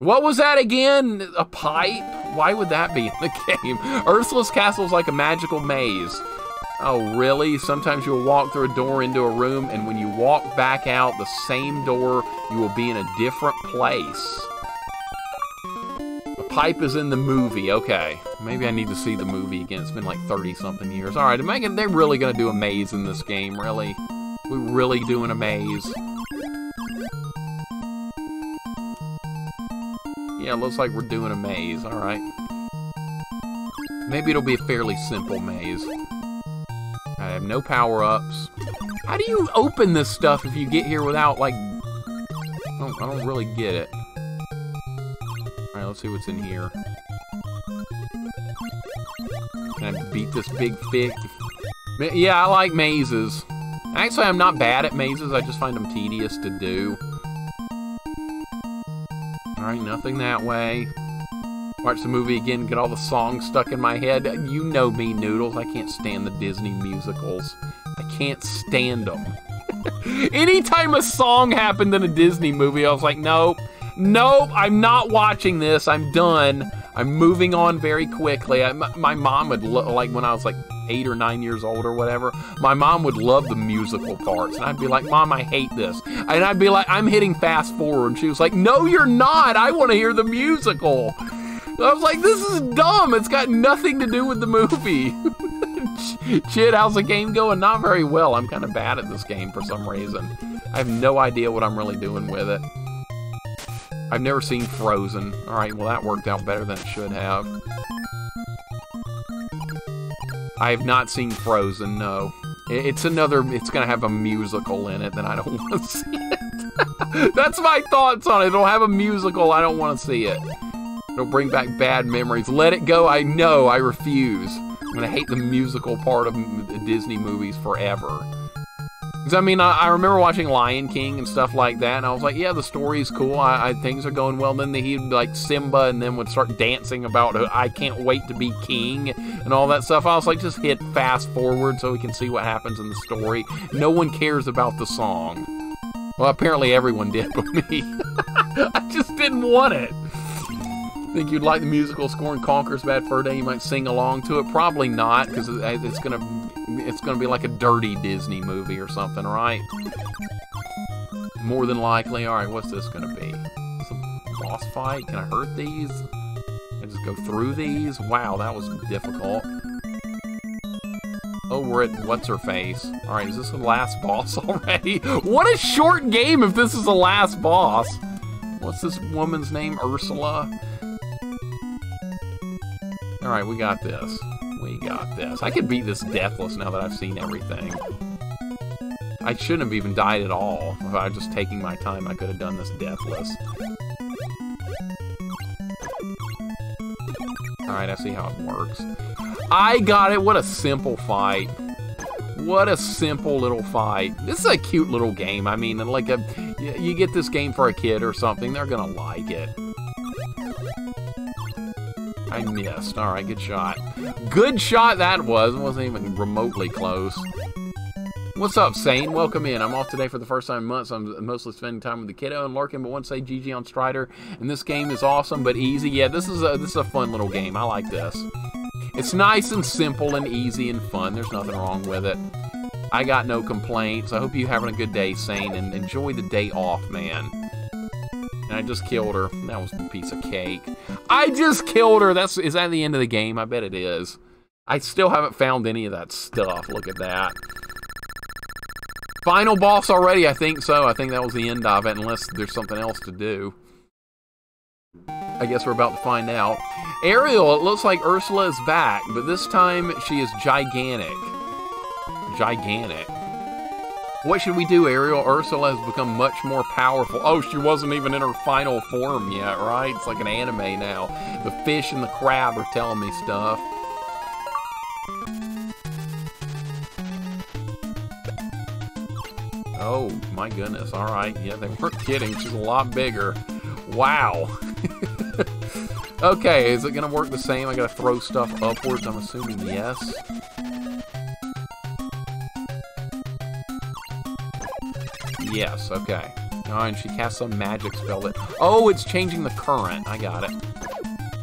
What was that again? A pipe? Why would that be in the [LAUGHS] game? Ursula's Castle is like a magical maze. Oh, really? Sometimes you'll walk through a door into a room, and when you walk back out the same door, you will be in a different place. The pipe is in the movie. Okay. Maybe I need to see the movie again. It's been like 30-something years. All right, Megan, they're really going to do a maze in this game, really? We really doing a maze? Yeah, looks like we're doing a maze, alright. Maybe it'll be a fairly simple maze. I have no power-ups. How do you open this stuff if you get here without, like... I don't, I don't really get it. Alright, let's see what's in here. Can I beat this big fish? Yeah, I like mazes. Actually, I'm not bad at mazes. I just find them tedious to do. Alright, nothing that way. Watch the movie again, get all the songs stuck in my head. You know me, Noodles. I can't stand the Disney musicals. I can't stand them. [LAUGHS] Anytime a song happened in a Disney movie, I was like, nope, nope, I'm not watching this. I'm done. I'm moving on very quickly. I, my, my mom would, like, when I was like eight or nine years old or whatever, my mom would love the musical parts. And I'd be like, Mom, I hate this. And I'd be like, I'm hitting fast forward. And she was like, No, you're not. I want to hear the musical. I was like, This is dumb. It's got nothing to do with the movie. [LAUGHS] Shit, how's the game going? Not very well. I'm kind of bad at this game for some reason. I have no idea what I'm really doing with it. I've never seen Frozen. Alright, well that worked out better than it should have. I have not seen Frozen, no. It's another, it's gonna have a musical in it, then I don't [LAUGHS] want to see it. [LAUGHS] That's my thoughts on it. It'll have a musical, I don't want to see it. It'll bring back bad memories. Let it go, I know, I refuse. I'm gonna hate the musical part of Disney movies forever. Because, I mean, I, I, remember watching Lion King and stuff like that, and I was like, yeah, the story's cool, I, I things are going well. And then he'd, like, Simba, and then would start dancing about, uh, I can't wait to be king, and all that stuff. I was like, just hit fast forward so we can see what happens in the story. No one cares about the song. Well, apparently everyone did [LAUGHS] but me. I just didn't want it. Think you'd like the musical score in Conker's Bad Fur Day? You might sing along to it. Probably not, because it's gonna it's gonna be like a dirty Disney movie or something, right? More than likely. All right, what's this gonna be? Some boss fight? Can I hurt these? Can I just go through these? Wow, that was difficult. Oh, we're at what's her face. All right, is this the last [LAUGHS] boss already? what a short game if this is the last boss. What's this woman's name? Ursula? Alright, we got this. Got this. I could beat this deathless now that I've seen everything. I shouldn't have even died at all. If I was just taking my time, I could have done this deathless. Alright, I see how it works. I got it! What a simple fight. What a simple little fight. This is a cute little game. I mean, like, a, you get this game for a kid or something, they're gonna like it. I missed. Alright, good shot. Good shot that was. It wasn't even remotely close. What's up, Sane? Welcome in. I'm off today for the first time in months. I'm mostly spending time with the kiddo and lurking, but want to say GG on Strider. And this game is awesome, but easy. Yeah, this is a this is a fun little game. I like this. It's nice and simple and easy and fun. There's nothing wrong with it. I got no complaints. I hope you're having a good day, Sane, and enjoy the day off, man. I just killed her. That was a piece of cake. I just killed her. That's is that the end of the game? I bet it is. I still haven't found any of that stuff. Look at that. Final boss already? I think so. I think that was the end of it, unless there's something else to do. I guess we're about to find out. Ariel, it looks like Ursula is back, but this time she is gigantic. Gigantic. What should we do, Ariel? Ursula has become much more powerful. Oh, she wasn't even in her final form yet, right? It's like an anime now. The fish and the crab are telling me stuff. Oh, my goodness. All right. Yeah, they weren't kidding. She's a lot bigger. Wow. [LAUGHS] okay, is it going to work the same? I got to throw stuff upwards. I'm assuming yes. Yes, okay. Oh, and she casts some magic spell that... Oh, it's changing the current. I got it.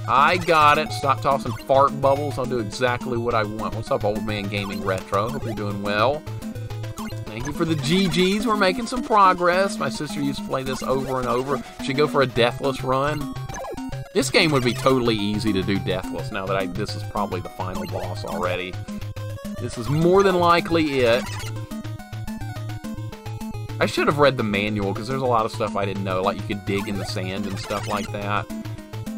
I got it. Stop tossing fart bubbles. I'll do exactly what I want. What's up, Old Man Gaming Retro? Hope you're doing well. Thank you for the GGs. We're making some progress. My sister used to play this over and over. Should go for a deathless run. This game would be totally easy to do deathless now that I this is probably the final boss already. This is more than likely it. I should have read the manual because there's a lot of stuff I didn't know, like you could dig in the sand and stuff like that.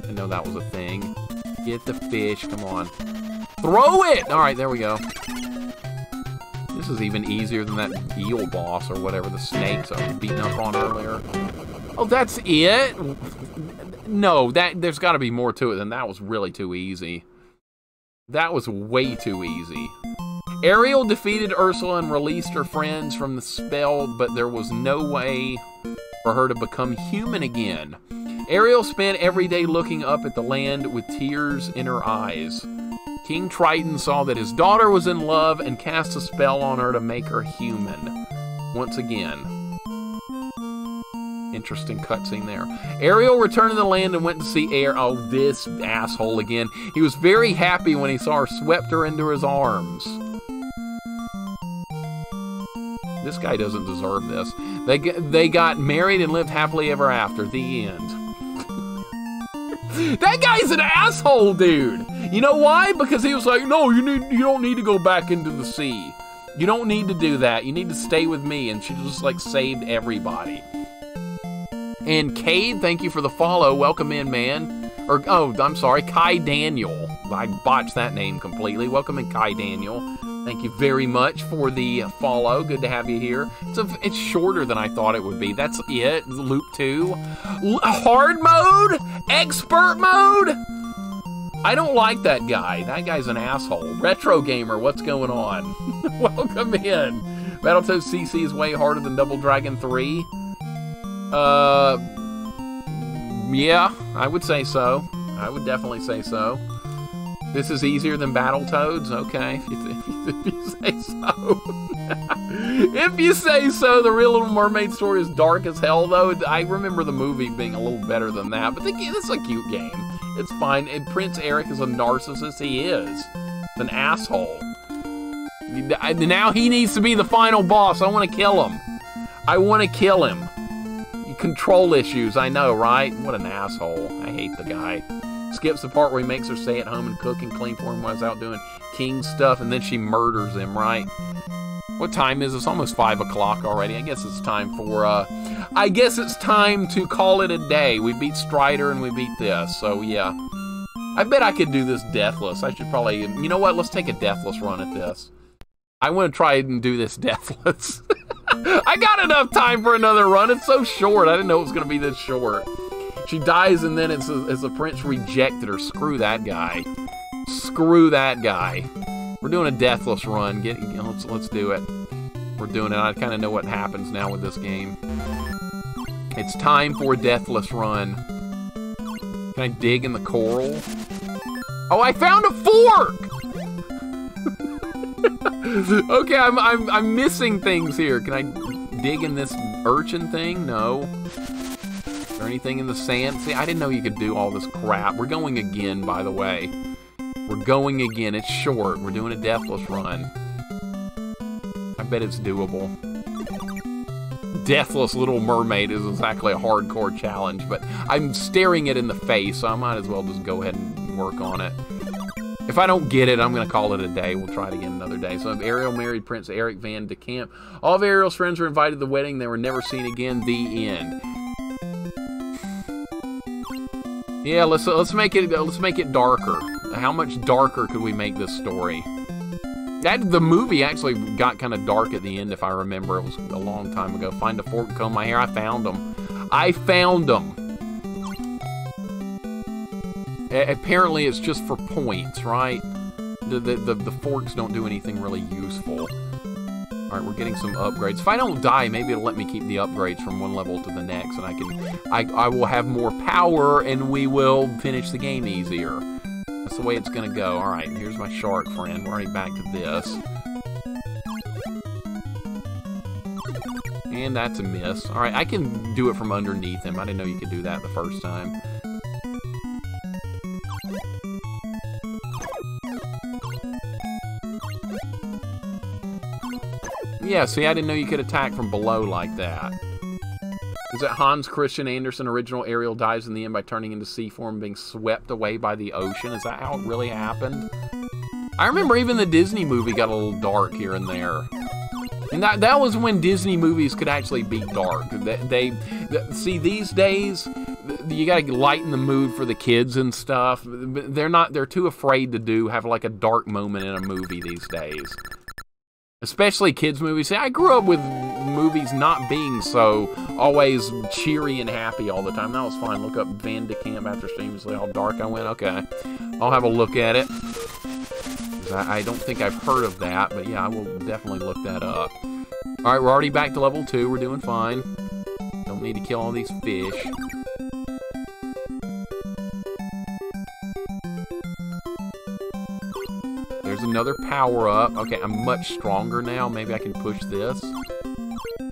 I know that was a thing. Get the fish, come on. Throw it! Alright, there we go. This is even easier than that eel boss or whatever the snakes I was beating up on earlier. Oh, that's it? No, that there's got to be more to it than that was really too easy. That was way too easy. Ariel defeated Ursula and released her friends from the spell, but there was no way for her to become human again. Ariel spent every day looking up at the land with tears in her eyes. King Triton saw that his daughter was in love and cast a spell on her to make her human. Once again. Interesting cutscene there. Ariel returned to the land and went to see Eric. Oh, this asshole again. He was very happy when he saw her swept her into his arms. This guy doesn't deserve this. They, they got married and lived happily ever after. The end. [LAUGHS] that guy's an asshole, dude. You know why? Because he was like, no, you need you don't need to go back into the sea. You don't need to do that. You need to stay with me. And she just like saved everybody. And Cade, thank you for the follow. Welcome in, man. Or oh, I'm sorry, Kai Daniel. I botched that name completely. Welcome in, Kai Daniel. Thank you very much for the follow. Good to have you here. It's, a, it's shorter than I thought it would be. That's it. Loop 2. L hard mode? Expert mode? I don't like that guy. That guy's an asshole. Retro Gamer, what's going on? [LAUGHS] Welcome in. Battletoads CC is way harder than Double Dragon 3. Uh, yeah, I would say so. I would definitely say so. This is easier than Battletoads? Okay, if [LAUGHS] you, if you say so. [LAUGHS] if you say so, the Real Little Mermaid story is dark as hell, though. I remember the movie being a little better than that, but the, is a cute game. It's fine. And Prince Eric is a narcissist. He is. An asshole. Now he needs to be the final boss. I want to kill him. I want to kill him. Control issues, I know, right? What an asshole. I hate the guy. Skips the part where he makes her stay at home and cook and clean for him while he's out doing king stuff, and then she murders him, right? What time is it? It's almost 5 o'clock already. I guess it's time for, uh... I guess it's time to call it a day. We beat Strider and we beat this, so yeah. I bet I could do this deathless. I should probably, you know what? Let's take a deathless run at this. I want to try and do this [LAUGHS] deathless. I got enough time for another run. It's so short. I didn't know it was going to be this short. She dies and then it's a, it's a prince rejected her. Screw that guy. Screw that guy. We're doing a deathless run. Get, let's let's do it. We're doing it. I kind of know what happens now with this game. It's time for a deathless run. Can I dig in the coral? Oh, I found a fork! [LAUGHS] okay, I'm, I'm, I'm missing things here. Can I dig in this urchin thing? No. Is there anything in the sand? See, I didn't know you could do all this crap. We're going again, by the way. We're going again. It's short. We're doing a deathless run. I bet it's doable. Deathless Little Mermaid is exactly a hardcore challenge, but I'm staring it in the face, so I might as well just go ahead and work on it. If I don't get it, I'm going to call it a day. We'll try it again another day. So Ariel married Prince Eric Van de Camp. All of Ariel's friends were invited to the wedding. They were never seen again. The end. Yeah, let's let's make it let's make it darker. How much darker could we make this story? That the movie actually got kind of dark at the end, if I remember. It was a long time ago. Find a fork, comb my hair. I found them. I found them. A apparently, it's just for points, right? The, the, the, the forks don't do anything really useful. All right, we're getting some upgrades. If I don't die, maybe it'll let me keep the upgrades from one level to the next, and I can, I, I will have more power, and we will finish the game easier. That's the way it's gonna go. All right, here's my shark friend. We're already back to this. And that's a miss. All right, I can do it from underneath him. I didn't know you could do that the first time. Yeah, see, I didn't know you could attack from below like that. Is it Hans Christian Andersen original Ariel dies in the end by turning into sea form being swept away by the ocean? Is that how it really happened? I remember even the Disney movie got a little dark here and there. And that, that was when Disney movies could actually be dark. They, they, they see these days you got to lighten the mood for the kids and stuff. They're not they're too afraid to do have like a dark moment in a movie these days especially kids movies. See, I grew up with movies not being so always cheery and happy all the time. That was fine. Look up Van de Camp after Seamlessly All Dark. I went, okay, I'll have a look at it. I, I don't think I've heard of that, but yeah, I will definitely look that up. All right, we're already back to level two. We're doing fine. Don't need to kill all these fish. Another power up. Okay, I'm much stronger now. Maybe I can push this.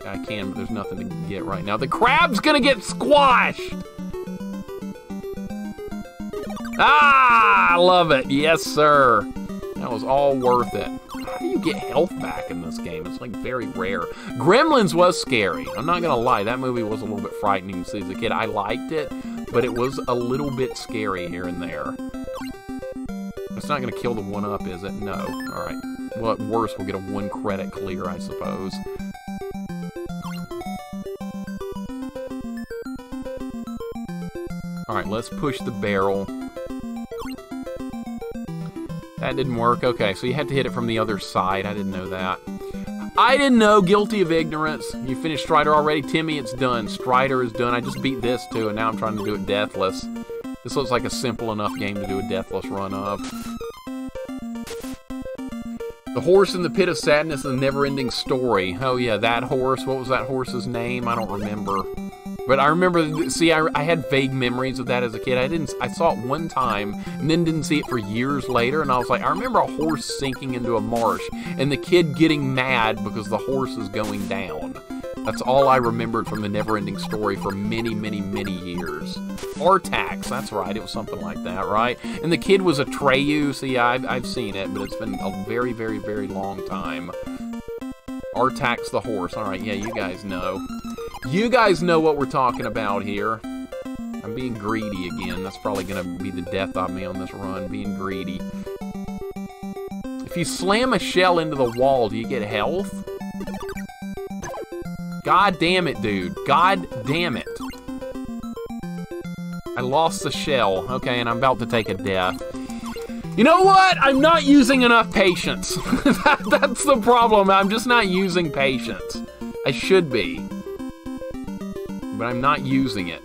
I can, but there's nothing to get right now. The crab's gonna get squashed! Ah, I love it. Yes, sir. That was all worth it. How do you get health back in this game? It's like very rare. Gremlins was scary. I'm not gonna lie. That movie was a little bit frightening to see as a kid. I liked it, but it was a little bit scary here and there. It's not going to kill the 1-up, is it? No. Alright. Well, at worst, we'll get a 1 credit clear, I suppose. Alright, let's push the barrel. That didn't work. Okay, so you had to hit it from the other side. I didn't know that. I didn't know. Guilty of ignorance. You finished Strider already? Timmy, it's done. Strider is done. I just beat this, too, and now I'm trying to do it deathless. This looks like a simple enough game to do a deathless run of. The horse in the pit of sadness and the never-ending story. Oh yeah, that horse. What was that horse's name? I don't remember. But I remember, see, I, I, had vague memories of that as a kid. I didn't, I saw it one time and then didn't see it for years later. And I was like, I remember a horse sinking into a marsh and the kid getting mad because the horse is going down. That's all I remembered from the Neverending Story for many, many, many years. Artax, that's right, it was something like that, right? And the kid was Atreyu. See, I've, I've seen it, but it's been a very, very, very long time. Artax the horse. All right, yeah, you guys know. You guys know what we're talking about here. I'm being greedy again. That's probably to be the death of me on this run, being greedy. If you slam a shell into the wall, do you get health? God damn it, dude. God damn it. I lost the shell. Okay, and I'm about to take a death. You know what? I'm not using enough patience. [LAUGHS] that, that's the problem. I'm just not using patience. I should be. But I'm not using it.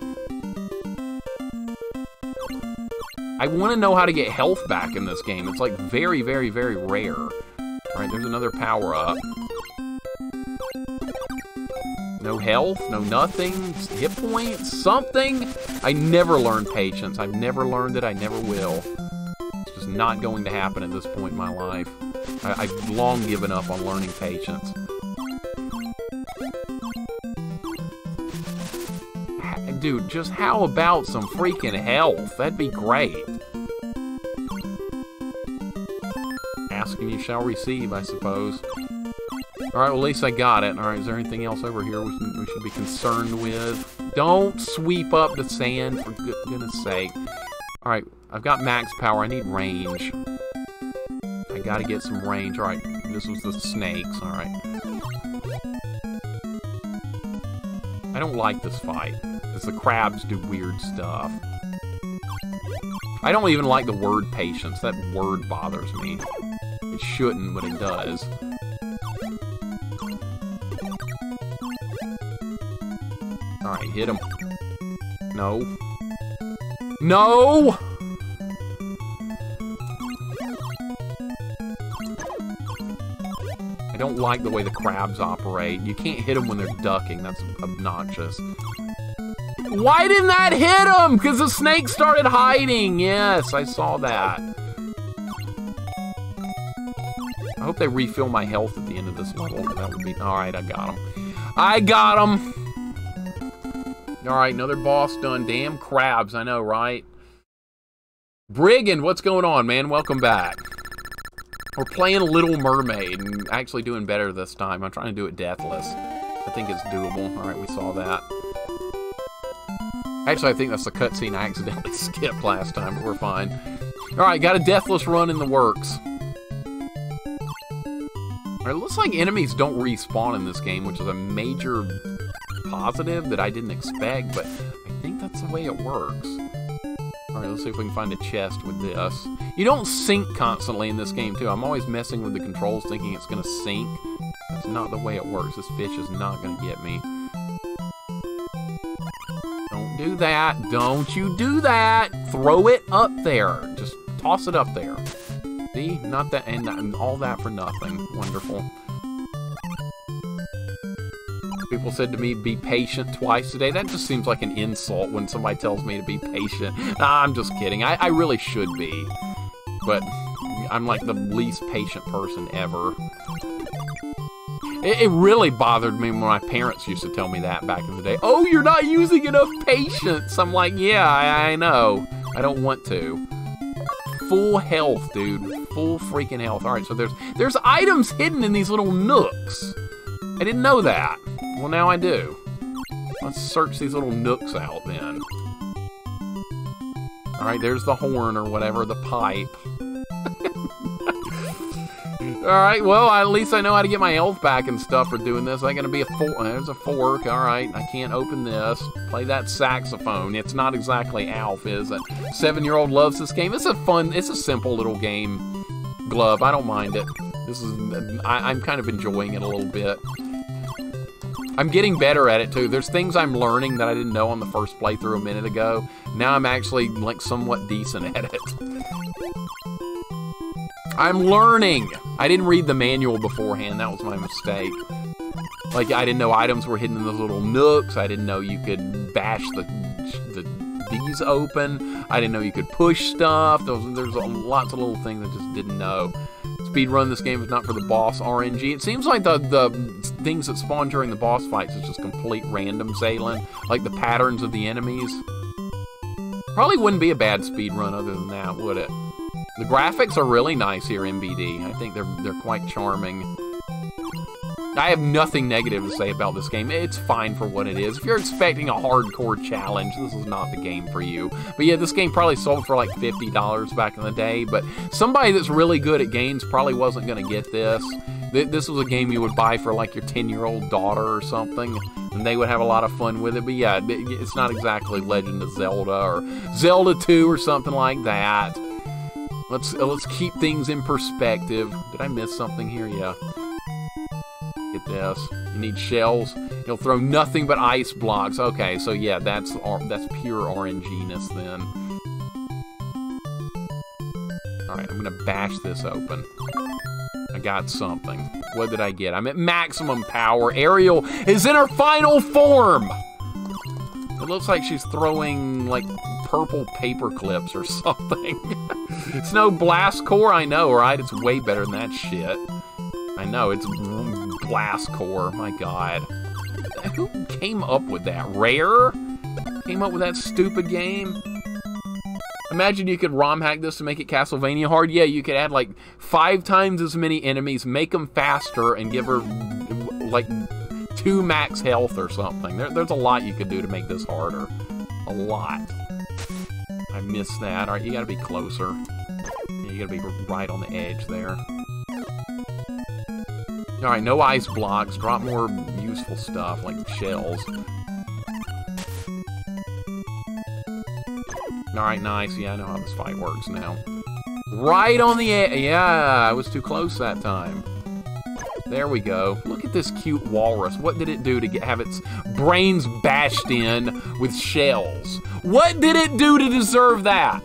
I want to know how to get health back in this game. It's like very, very, very rare. Alright, there's another power-up. No health, no nothing, hit points, something. I never learned patience. I've never learned it. I never will. It's just not going to happen at this point in my life. I, have long given up on learning patience. Dude, just how about some freaking health? That'd be great. Asking you shall receive, I suppose. Alright, well, at least I got it. Alright, is there anything else over here we should, we should be concerned with? Don't sweep up the sand, for goodness sake. Alright, I've got max power. I need range. I gotta get some range. Alright, this was the snakes. Alright. I don't like this fight, because the crabs do weird stuff. I don't even like the word patience. That word bothers me. It shouldn't, but it does. Hit him. No. No! I don't like the way the crabs operate. You can't hit them when they're ducking. That's obnoxious. Why didn't that hit him? Because the snake started hiding. Yes, I saw that. I hope they refill my health at the end of this level. That would be... Alright, I got him. I got him! Alright, another boss done. Damn crabs, I know, right? Brigand, what's going on, man? Welcome back. We're playing Little Mermaid and actually doing better this time. I'm trying to do it deathless. I think it's doable. Alright, we saw that. Actually, I think that's the cutscene I accidentally [LAUGHS] skipped last time, but we're fine. Alright, got a deathless run in the works. It looks like enemies don't respawn in this game, which is a major positive that I didn't expect, but I think that's the way it works. Alright, let's see if we can find a chest with this. You don't sink constantly in this game, too. I'm always messing with the controls thinking it's going to sink. That's not the way it works. This fish is not going to get me. Don't do that. Don't you do that. Throw it up there. Just toss it up there. See? Not that, and all that for nothing. Wonderful. People said to me, be patient twice a day. That just seems like an insult when somebody tells me to be patient. Nah, I'm just kidding. I, I really should be. But I'm like the least patient person ever. It, it, really bothered me when my parents used to tell me that back in the day. Oh, you're not using enough patience. I'm like, yeah, I, I know. I don't want to. Full health, dude. Full freaking health. All right, so there's there's items hidden in these little nooks. I didn't know that. Well, now I do. Let's search these little nooks out then. Alright, there's the horn or whatever, the pipe. [LAUGHS] Alright, well, at least I know how to get my health back and stuff for doing this. Going to be a fork. There's a fork. Alright, I can't open this. Play that saxophone. It's not exactly Alf, is it? Seven-year-old loves this game. It's a fun, it's a simple little game. Glove, I don't mind it. This is, I, I'm kind of enjoying it a little bit. I'm getting better at it too. There's things I'm learning that I didn't know on the first playthrough a minute ago. Now I'm actually like somewhat decent at it. I'm learning. I didn't read the manual beforehand. That was my mistake. Like I didn't know items were hidden in those little nooks. I didn't know you could bash the the these open. I didn't know you could push stuff. There's, there's lots of little things I just didn't know speed run this game if not for the boss RNG. It seems like the, the things that spawn during the boss fights is just complete random sailing, like the patterns of the enemies. Probably wouldn't be a bad speedrun other than that, would it? The graphics are really nice here MBD. I think they're they're quite charming. I have nothing negative to say about this game. It's fine for what it is. If you're expecting a hardcore challenge, this is not the game for you. But yeah, this game probably sold for like $50 back in the day, but somebody that's really good at games probably wasn't going to get this. This was a game you would buy for like your 10 year old daughter or something, and they would have a lot of fun with it. But yeah, it's not exactly Legend of Zelda or Zelda 2 or something like that. Let's uh, let's keep things in perspective. Did I miss something here? Yeah. Get this. You need shells. He'll throw nothing but ice blocks. Okay, so yeah, that's that's pure RNGness then. Alright, I'm gonna bash this open. I got something. What did I get? I'm at maximum power. Ariel is in her final form! It looks like she's throwing, like, purple paper clips or [LAUGHS] something. it's no Blast Corps, I know, right? It's way better than that shit. I know, it's Blast Corps, my god. Who came up with that? Rare? Came up with that stupid game? Imagine you could ROM hack this to make it Castlevania hard. Yeah, you could add like five times as many enemies, make them faster, and give her like two max health or something. There, there's a lot you could do to make this harder. A lot. I missed that. All right, you gotta be closer. You gotta be right on the edge there. All right, no ice blocks. Drop more useful stuff like shells. Alright, nice. Yeah, I know how this fight works now. Right on the. Yeah, I was too close that time. There we go. Look at this cute walrus. What did it do to get, have its brains bashed in with shells? What did it do to deserve that?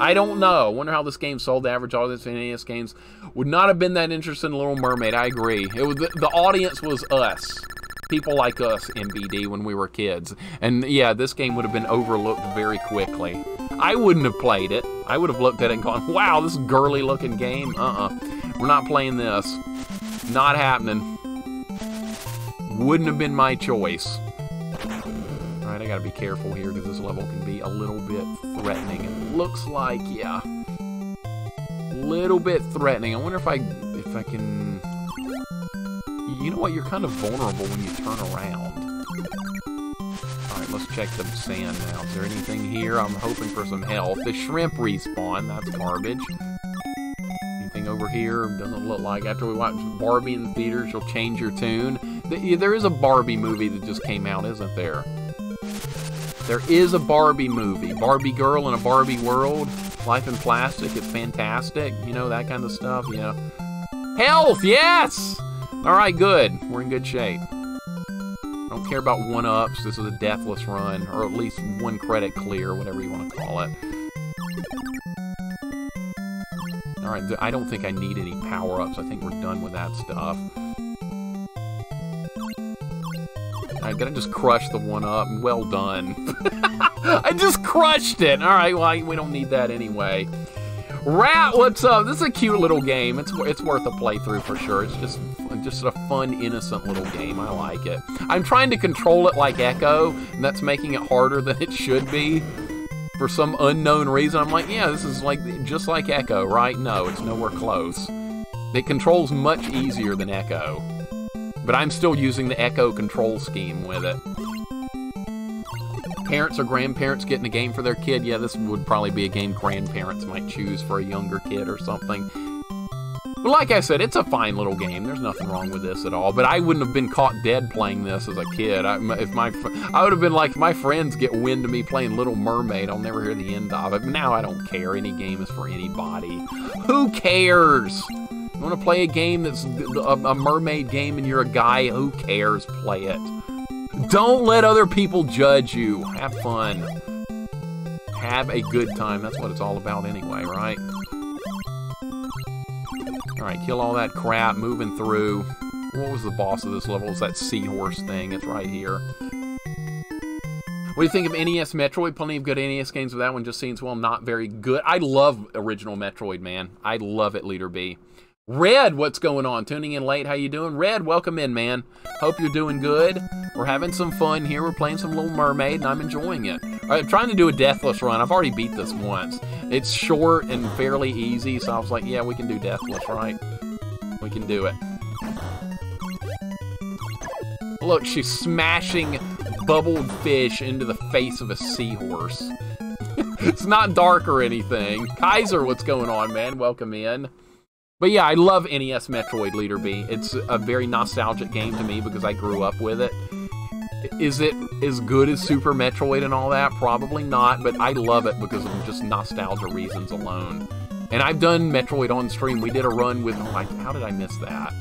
I don't know. Wonder how this game sold. The average audience in NES games would not have been that interested in Little Mermaid. I agree. It was the, the audience was us people like us, MBD, when we were kids. And yeah, this game would have been overlooked very quickly. I wouldn't have played it. I would have looked at it and gone, wow, this girly looking game. Uh-uh. We're not playing this. Not happening. Wouldn't have been my choice. Alright, I gotta be careful here because this level can be a little bit threatening. It looks like, yeah. A little bit threatening. I wonder if I if I can you know what? You're kind of vulnerable when you turn around. Alright, let's check the sand now. Is there anything here? I'm hoping for some health. The shrimp respawn. That's garbage. Anything over here? Doesn't look like. After we watch Barbie in the theaters, you'll change your tune. There is a Barbie movie that just came out, isn't there? There is a Barbie movie. Barbie girl in a Barbie world. Life in plastic. It's fantastic. You know, that kind of stuff. Yeah. Health! Yes! Alright, good. We're in good shape. I don't care about one-ups. This is a deathless run, or at least one credit clear, whatever you want to call it. Alright, I don't think I need any power-ups. I think we're done with that stuff. Alright, gotta just crush the one-up? Well done. [LAUGHS] I just crushed it! Alright, well, we don't need that anyway. Rat, what's up? This is a cute little game. It's it's worth a playthrough for sure. It's just just a fun, innocent little game. I like it. I'm trying to control it like Ecco, and that's making it harder than it should be. For some unknown reason, I'm like, yeah, this is like just like Ecco, right? No, it's nowhere close. It controls much easier than Ecco. But I'm still using the Ecco control scheme with it parents or grandparents getting a game for their kid, yeah, this would probably be a game grandparents might choose for a younger kid or something. But like I said, it's a fine little game. There's nothing wrong with this at all. But I wouldn't have been caught dead playing this as a kid. I, if my, I would have been like, my friends get wind of me playing Little Mermaid. I'll never hear the end of it. But now I don't care. Any game is for anybody. Who cares? You want to play a game that's a, a mermaid game and you're a guy? Who cares? Play it. Don't let other people judge you. Have fun. Have a good time. That's what it's all about anyway, right? Alright, kill all that crap, moving through. What was the boss of this level? It's that seahorse thing. It's right here. What do you think of NES Metroid? Plenty of good NES games but that one just seems, well, not very good. I love original Metroid, man. I love it, Leader B. Red, what's going on? Tuning in late, how you doing? Red, welcome in, man. Hope you're doing good. We're having some fun here. We're playing some Little Mermaid, and I'm enjoying it. I'm trying to do a Deathless run. I've already beat this once. It's short and fairly easy, so I was like, yeah, we can do Deathless, right? We can do it. Look, she's smashing bubbled fish into the face of a seahorse. [LAUGHS] it's not dark or anything. Kaiser, what's going on, man? Welcome in. But yeah, I love NES Metroid Leader B. It's a very nostalgic game to me because I grew up with it. Is it as good as Super Metroid and all that? Probably not, but I love it because of just nostalgia reasons alone. And I've done Metroid on stream. We did a run with, like, how did I miss that?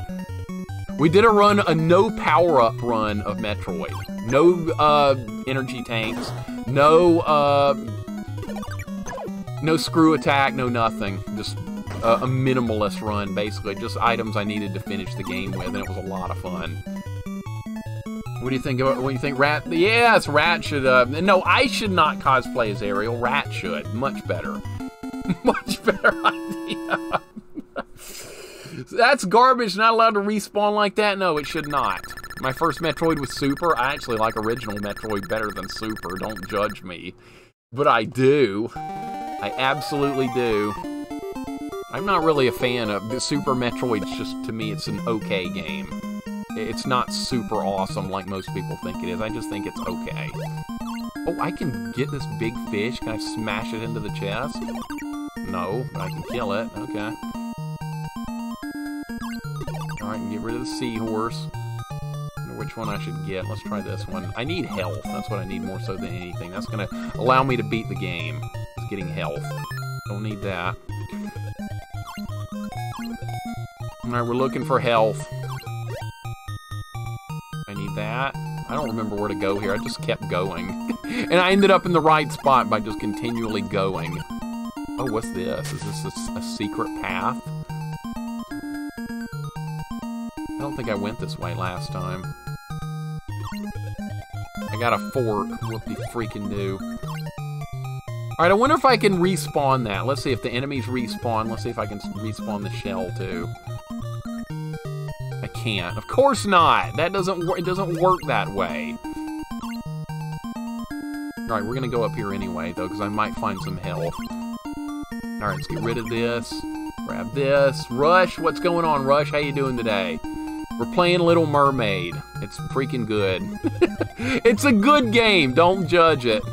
We did a run, a no power-up run of Metroid. No uh, energy tanks, no uh, no screw attack, no nothing. Just a, a minimalist run, basically. Just items I needed to finish the game with, and it was a lot of fun. What do you think? What do you think? Rat? Yes, Rat should. Uh, no, I should not cosplay as Ariel. Rat should. Much better. [LAUGHS] Much better [LAUGHS] idea. That's garbage. Not allowed to respawn like that. No, it should not. My first Metroid was Super. I actually like original Metroid better than Super. Don't judge me, but I do. I absolutely do. I'm not really a fan of the Super Metroid. It's just to me, it's an okay game. It's not super awesome like most people think it is. I just think it's okay. Oh, I can get this big fish. Can I smash it into the chest? No, but I can kill it. Okay. Alright, get rid of the seahorse. Which one I should get? Let's try this one. I need health. That's what I need more so than anything. That's going to allow me to beat the game. Is getting health. Don't need that. Alright, we're looking for health I need that. I don't remember where to go here. I just kept going. [LAUGHS] and I ended up in the right spot by just continually going. Oh, what's this? Is this a, a secret path? I don't think I went this way last time. I got a fort. Whoopie freaking do. Alright, I wonder if I can respawn that. Let's see if the enemies respawn. Let's see if I can respawn the shell, too can't. Of course not. That doesn't work. It doesn't work that way. Alright, we're gonna go up here anyway, though, because I might find some health. Alright, let's get rid of this. Grab this. Rush, what's going on, Rush? How you doing today? We're playing Little Mermaid. It's freaking good. [LAUGHS] it's a good game. Don't judge it.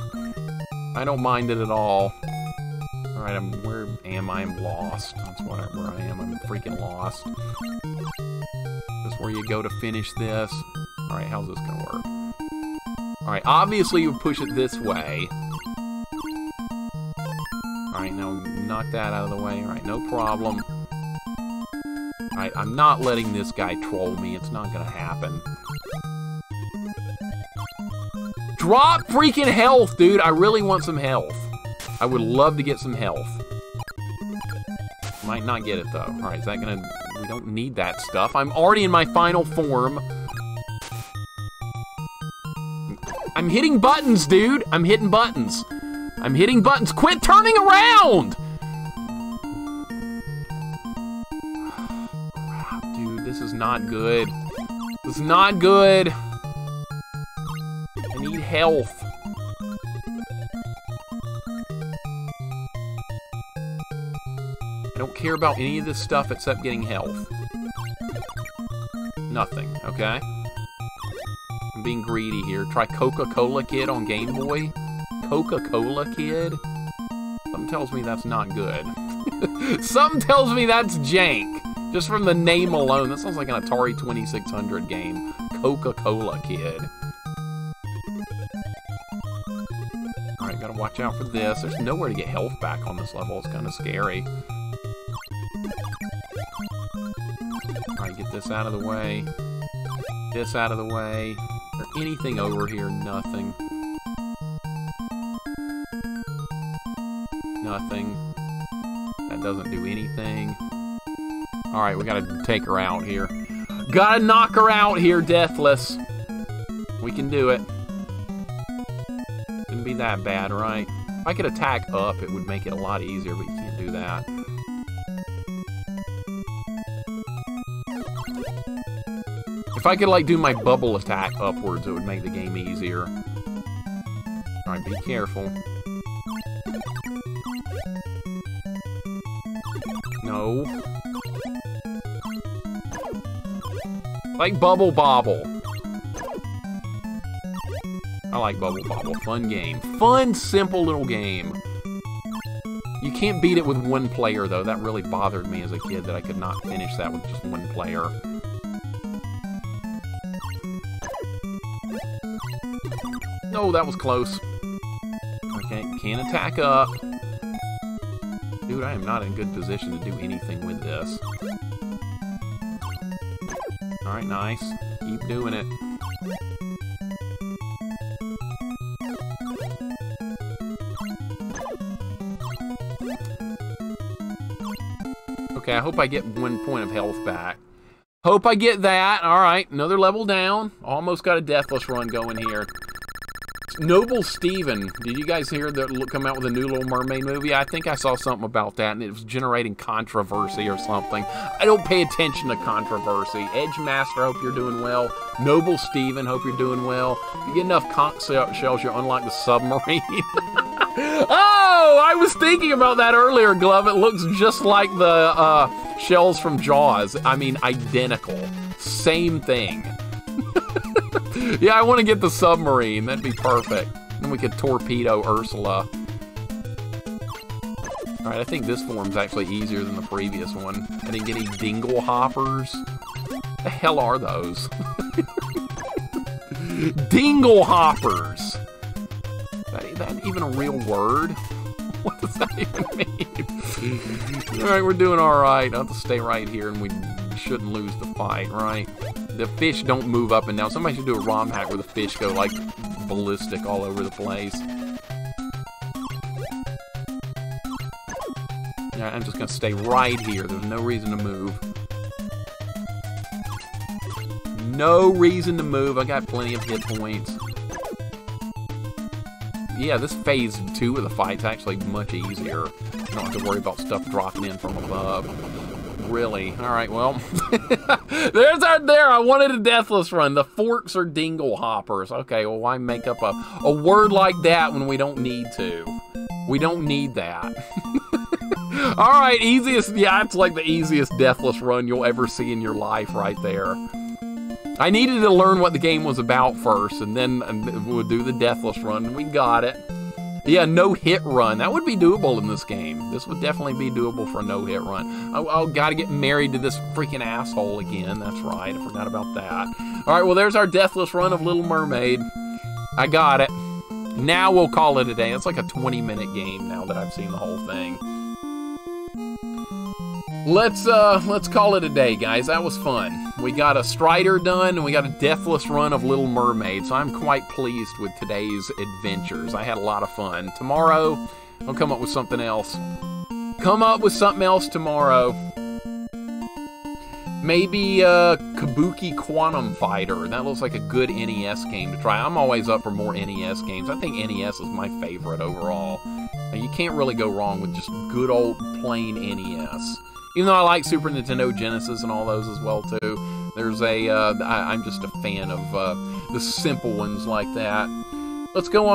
I don't mind it at all. Alright, I'm where am I? I'm lost. That's where I am. I'm freaking lost where you go to finish this. Alright, how's this gonna work? Alright, obviously you push it this way. Alright, now knock that out of the way. Alright, no problem. Alright, I'm not letting this guy troll me. It's not gonna happen. Drop freaking health, dude! I really want some health. I would love to get some health. Might not get it, though. Alright, is that gonna we don't need that stuff. I'm already in my final form. I'm hitting buttons, dude. I'm hitting buttons. I'm hitting buttons. Quit turning around! [SIGHS] Dude. This is not good. This is not good. I need health. Care about any of this stuff except getting health. Nothing, okay? I'm being greedy here. Try Coca-Cola Kid on Game Boy. Coca-Cola Kid? Something tells me that's not good. [LAUGHS] Something tells me that's jank. Just from the name alone, that sounds like an Atari 2600 game. Coca-Cola Kid. Alright, gotta watch out for this. There's nowhere to get health back on this level. It's kind of scary. This out of the way. This out of the way. Or anything over here, nothing. Nothing. That doesn't do anything. Alright, we gotta take her out here. Gotta knock her out here, Deathless. We can do it. Couldn't be that bad, right? If I could attack up, it would make it a lot easier, but you can't do that. If I could, like, do my bubble attack upwards, it would make the game easier. Alright, be careful. No. Like Bubble Bobble. I like Bubble Bobble. Fun game. Fun, simple little game. You can't beat it with one player, though. That really bothered me as a kid that I could not finish that with just one player. Oh, that was close. Okay, can't attack up. Dude, I am not in good position to do anything with this. Alright, nice. Keep doing it. Okay, I hope I get one point of health back. Hope I get that. All right, another level down. Almost got a deathless run going here. Noble Steven, did you guys hear that come out with a new Little Mermaid movie? I think I saw something about that, and it was generating controversy or something. I don't pay attention to controversy. Edge Master, hope you're doing well. Noble Steven, hope you're doing well. You get enough conch shells, you unlock the submarine. [LAUGHS] oh, I was thinking about that earlier, Glove. It looks just like the uh, shells from Jaws. I mean, identical. Same thing. Yeah, I want to get the submarine. That'd be perfect. Then we could torpedo Ursula. Alright, I think this form's actually easier than the previous one. I didn't get any dingle hoppers. The hell are those? [LAUGHS] dingle hoppers! Is that, that even a real word? [LAUGHS] What does that even mean? alright, we're doing alright. I'll have to stay right here and we shouldn't lose the fight, right? The fish don't move up and down. Somebody should do a ROM hack where the fish go like ballistic all over the place. Yeah, I'm just gonna stay right here. There's no reason to move. No reason to move. I got plenty of hit points. Yeah, this phase two of the fight's actually much easier. You don't have to worry about stuff dropping in from above. Really? Alright, well. [LAUGHS] There's our there. I wanted a deathless run. The forks are dingle hoppers. Okay, well, why make up a, a word like that when we don't need to? We don't need that. [LAUGHS] Alright, easiest. Yeah, it's like the easiest deathless run you'll ever see in your life right there. I needed to learn what the game was about first, and then we'll do the deathless run. And we got it. Yeah, no hit run. That would be doable in this game. This would definitely be doable for a no hit run. Oh, gotta get married to this freaking asshole again. That's right. I forgot about that. All right, well, there's our deathless run of Little Mermaid. I got it. Now we'll call it a day. It's like a 20 minute game now that I've seen the whole thing. Let's uh let's call it a day, guys. That was fun. We got a Strider done, and we got a deathless run of Little Mermaid, so I'm quite pleased with today's adventures. I had a lot of fun. Tomorrow, I'll come up with something else. Come up with something else tomorrow. Maybe uh, Kabuki Quantum Fighter. That looks like a good NES game to try. I'm always up for more NES games. I think NES is my favorite overall. You can't really go wrong with just good old plain NES. Even though I like Super Nintendo Genesis and all those as well too, there's a uh, I, I'm just a fan of uh, the simple ones like that. Let's go on.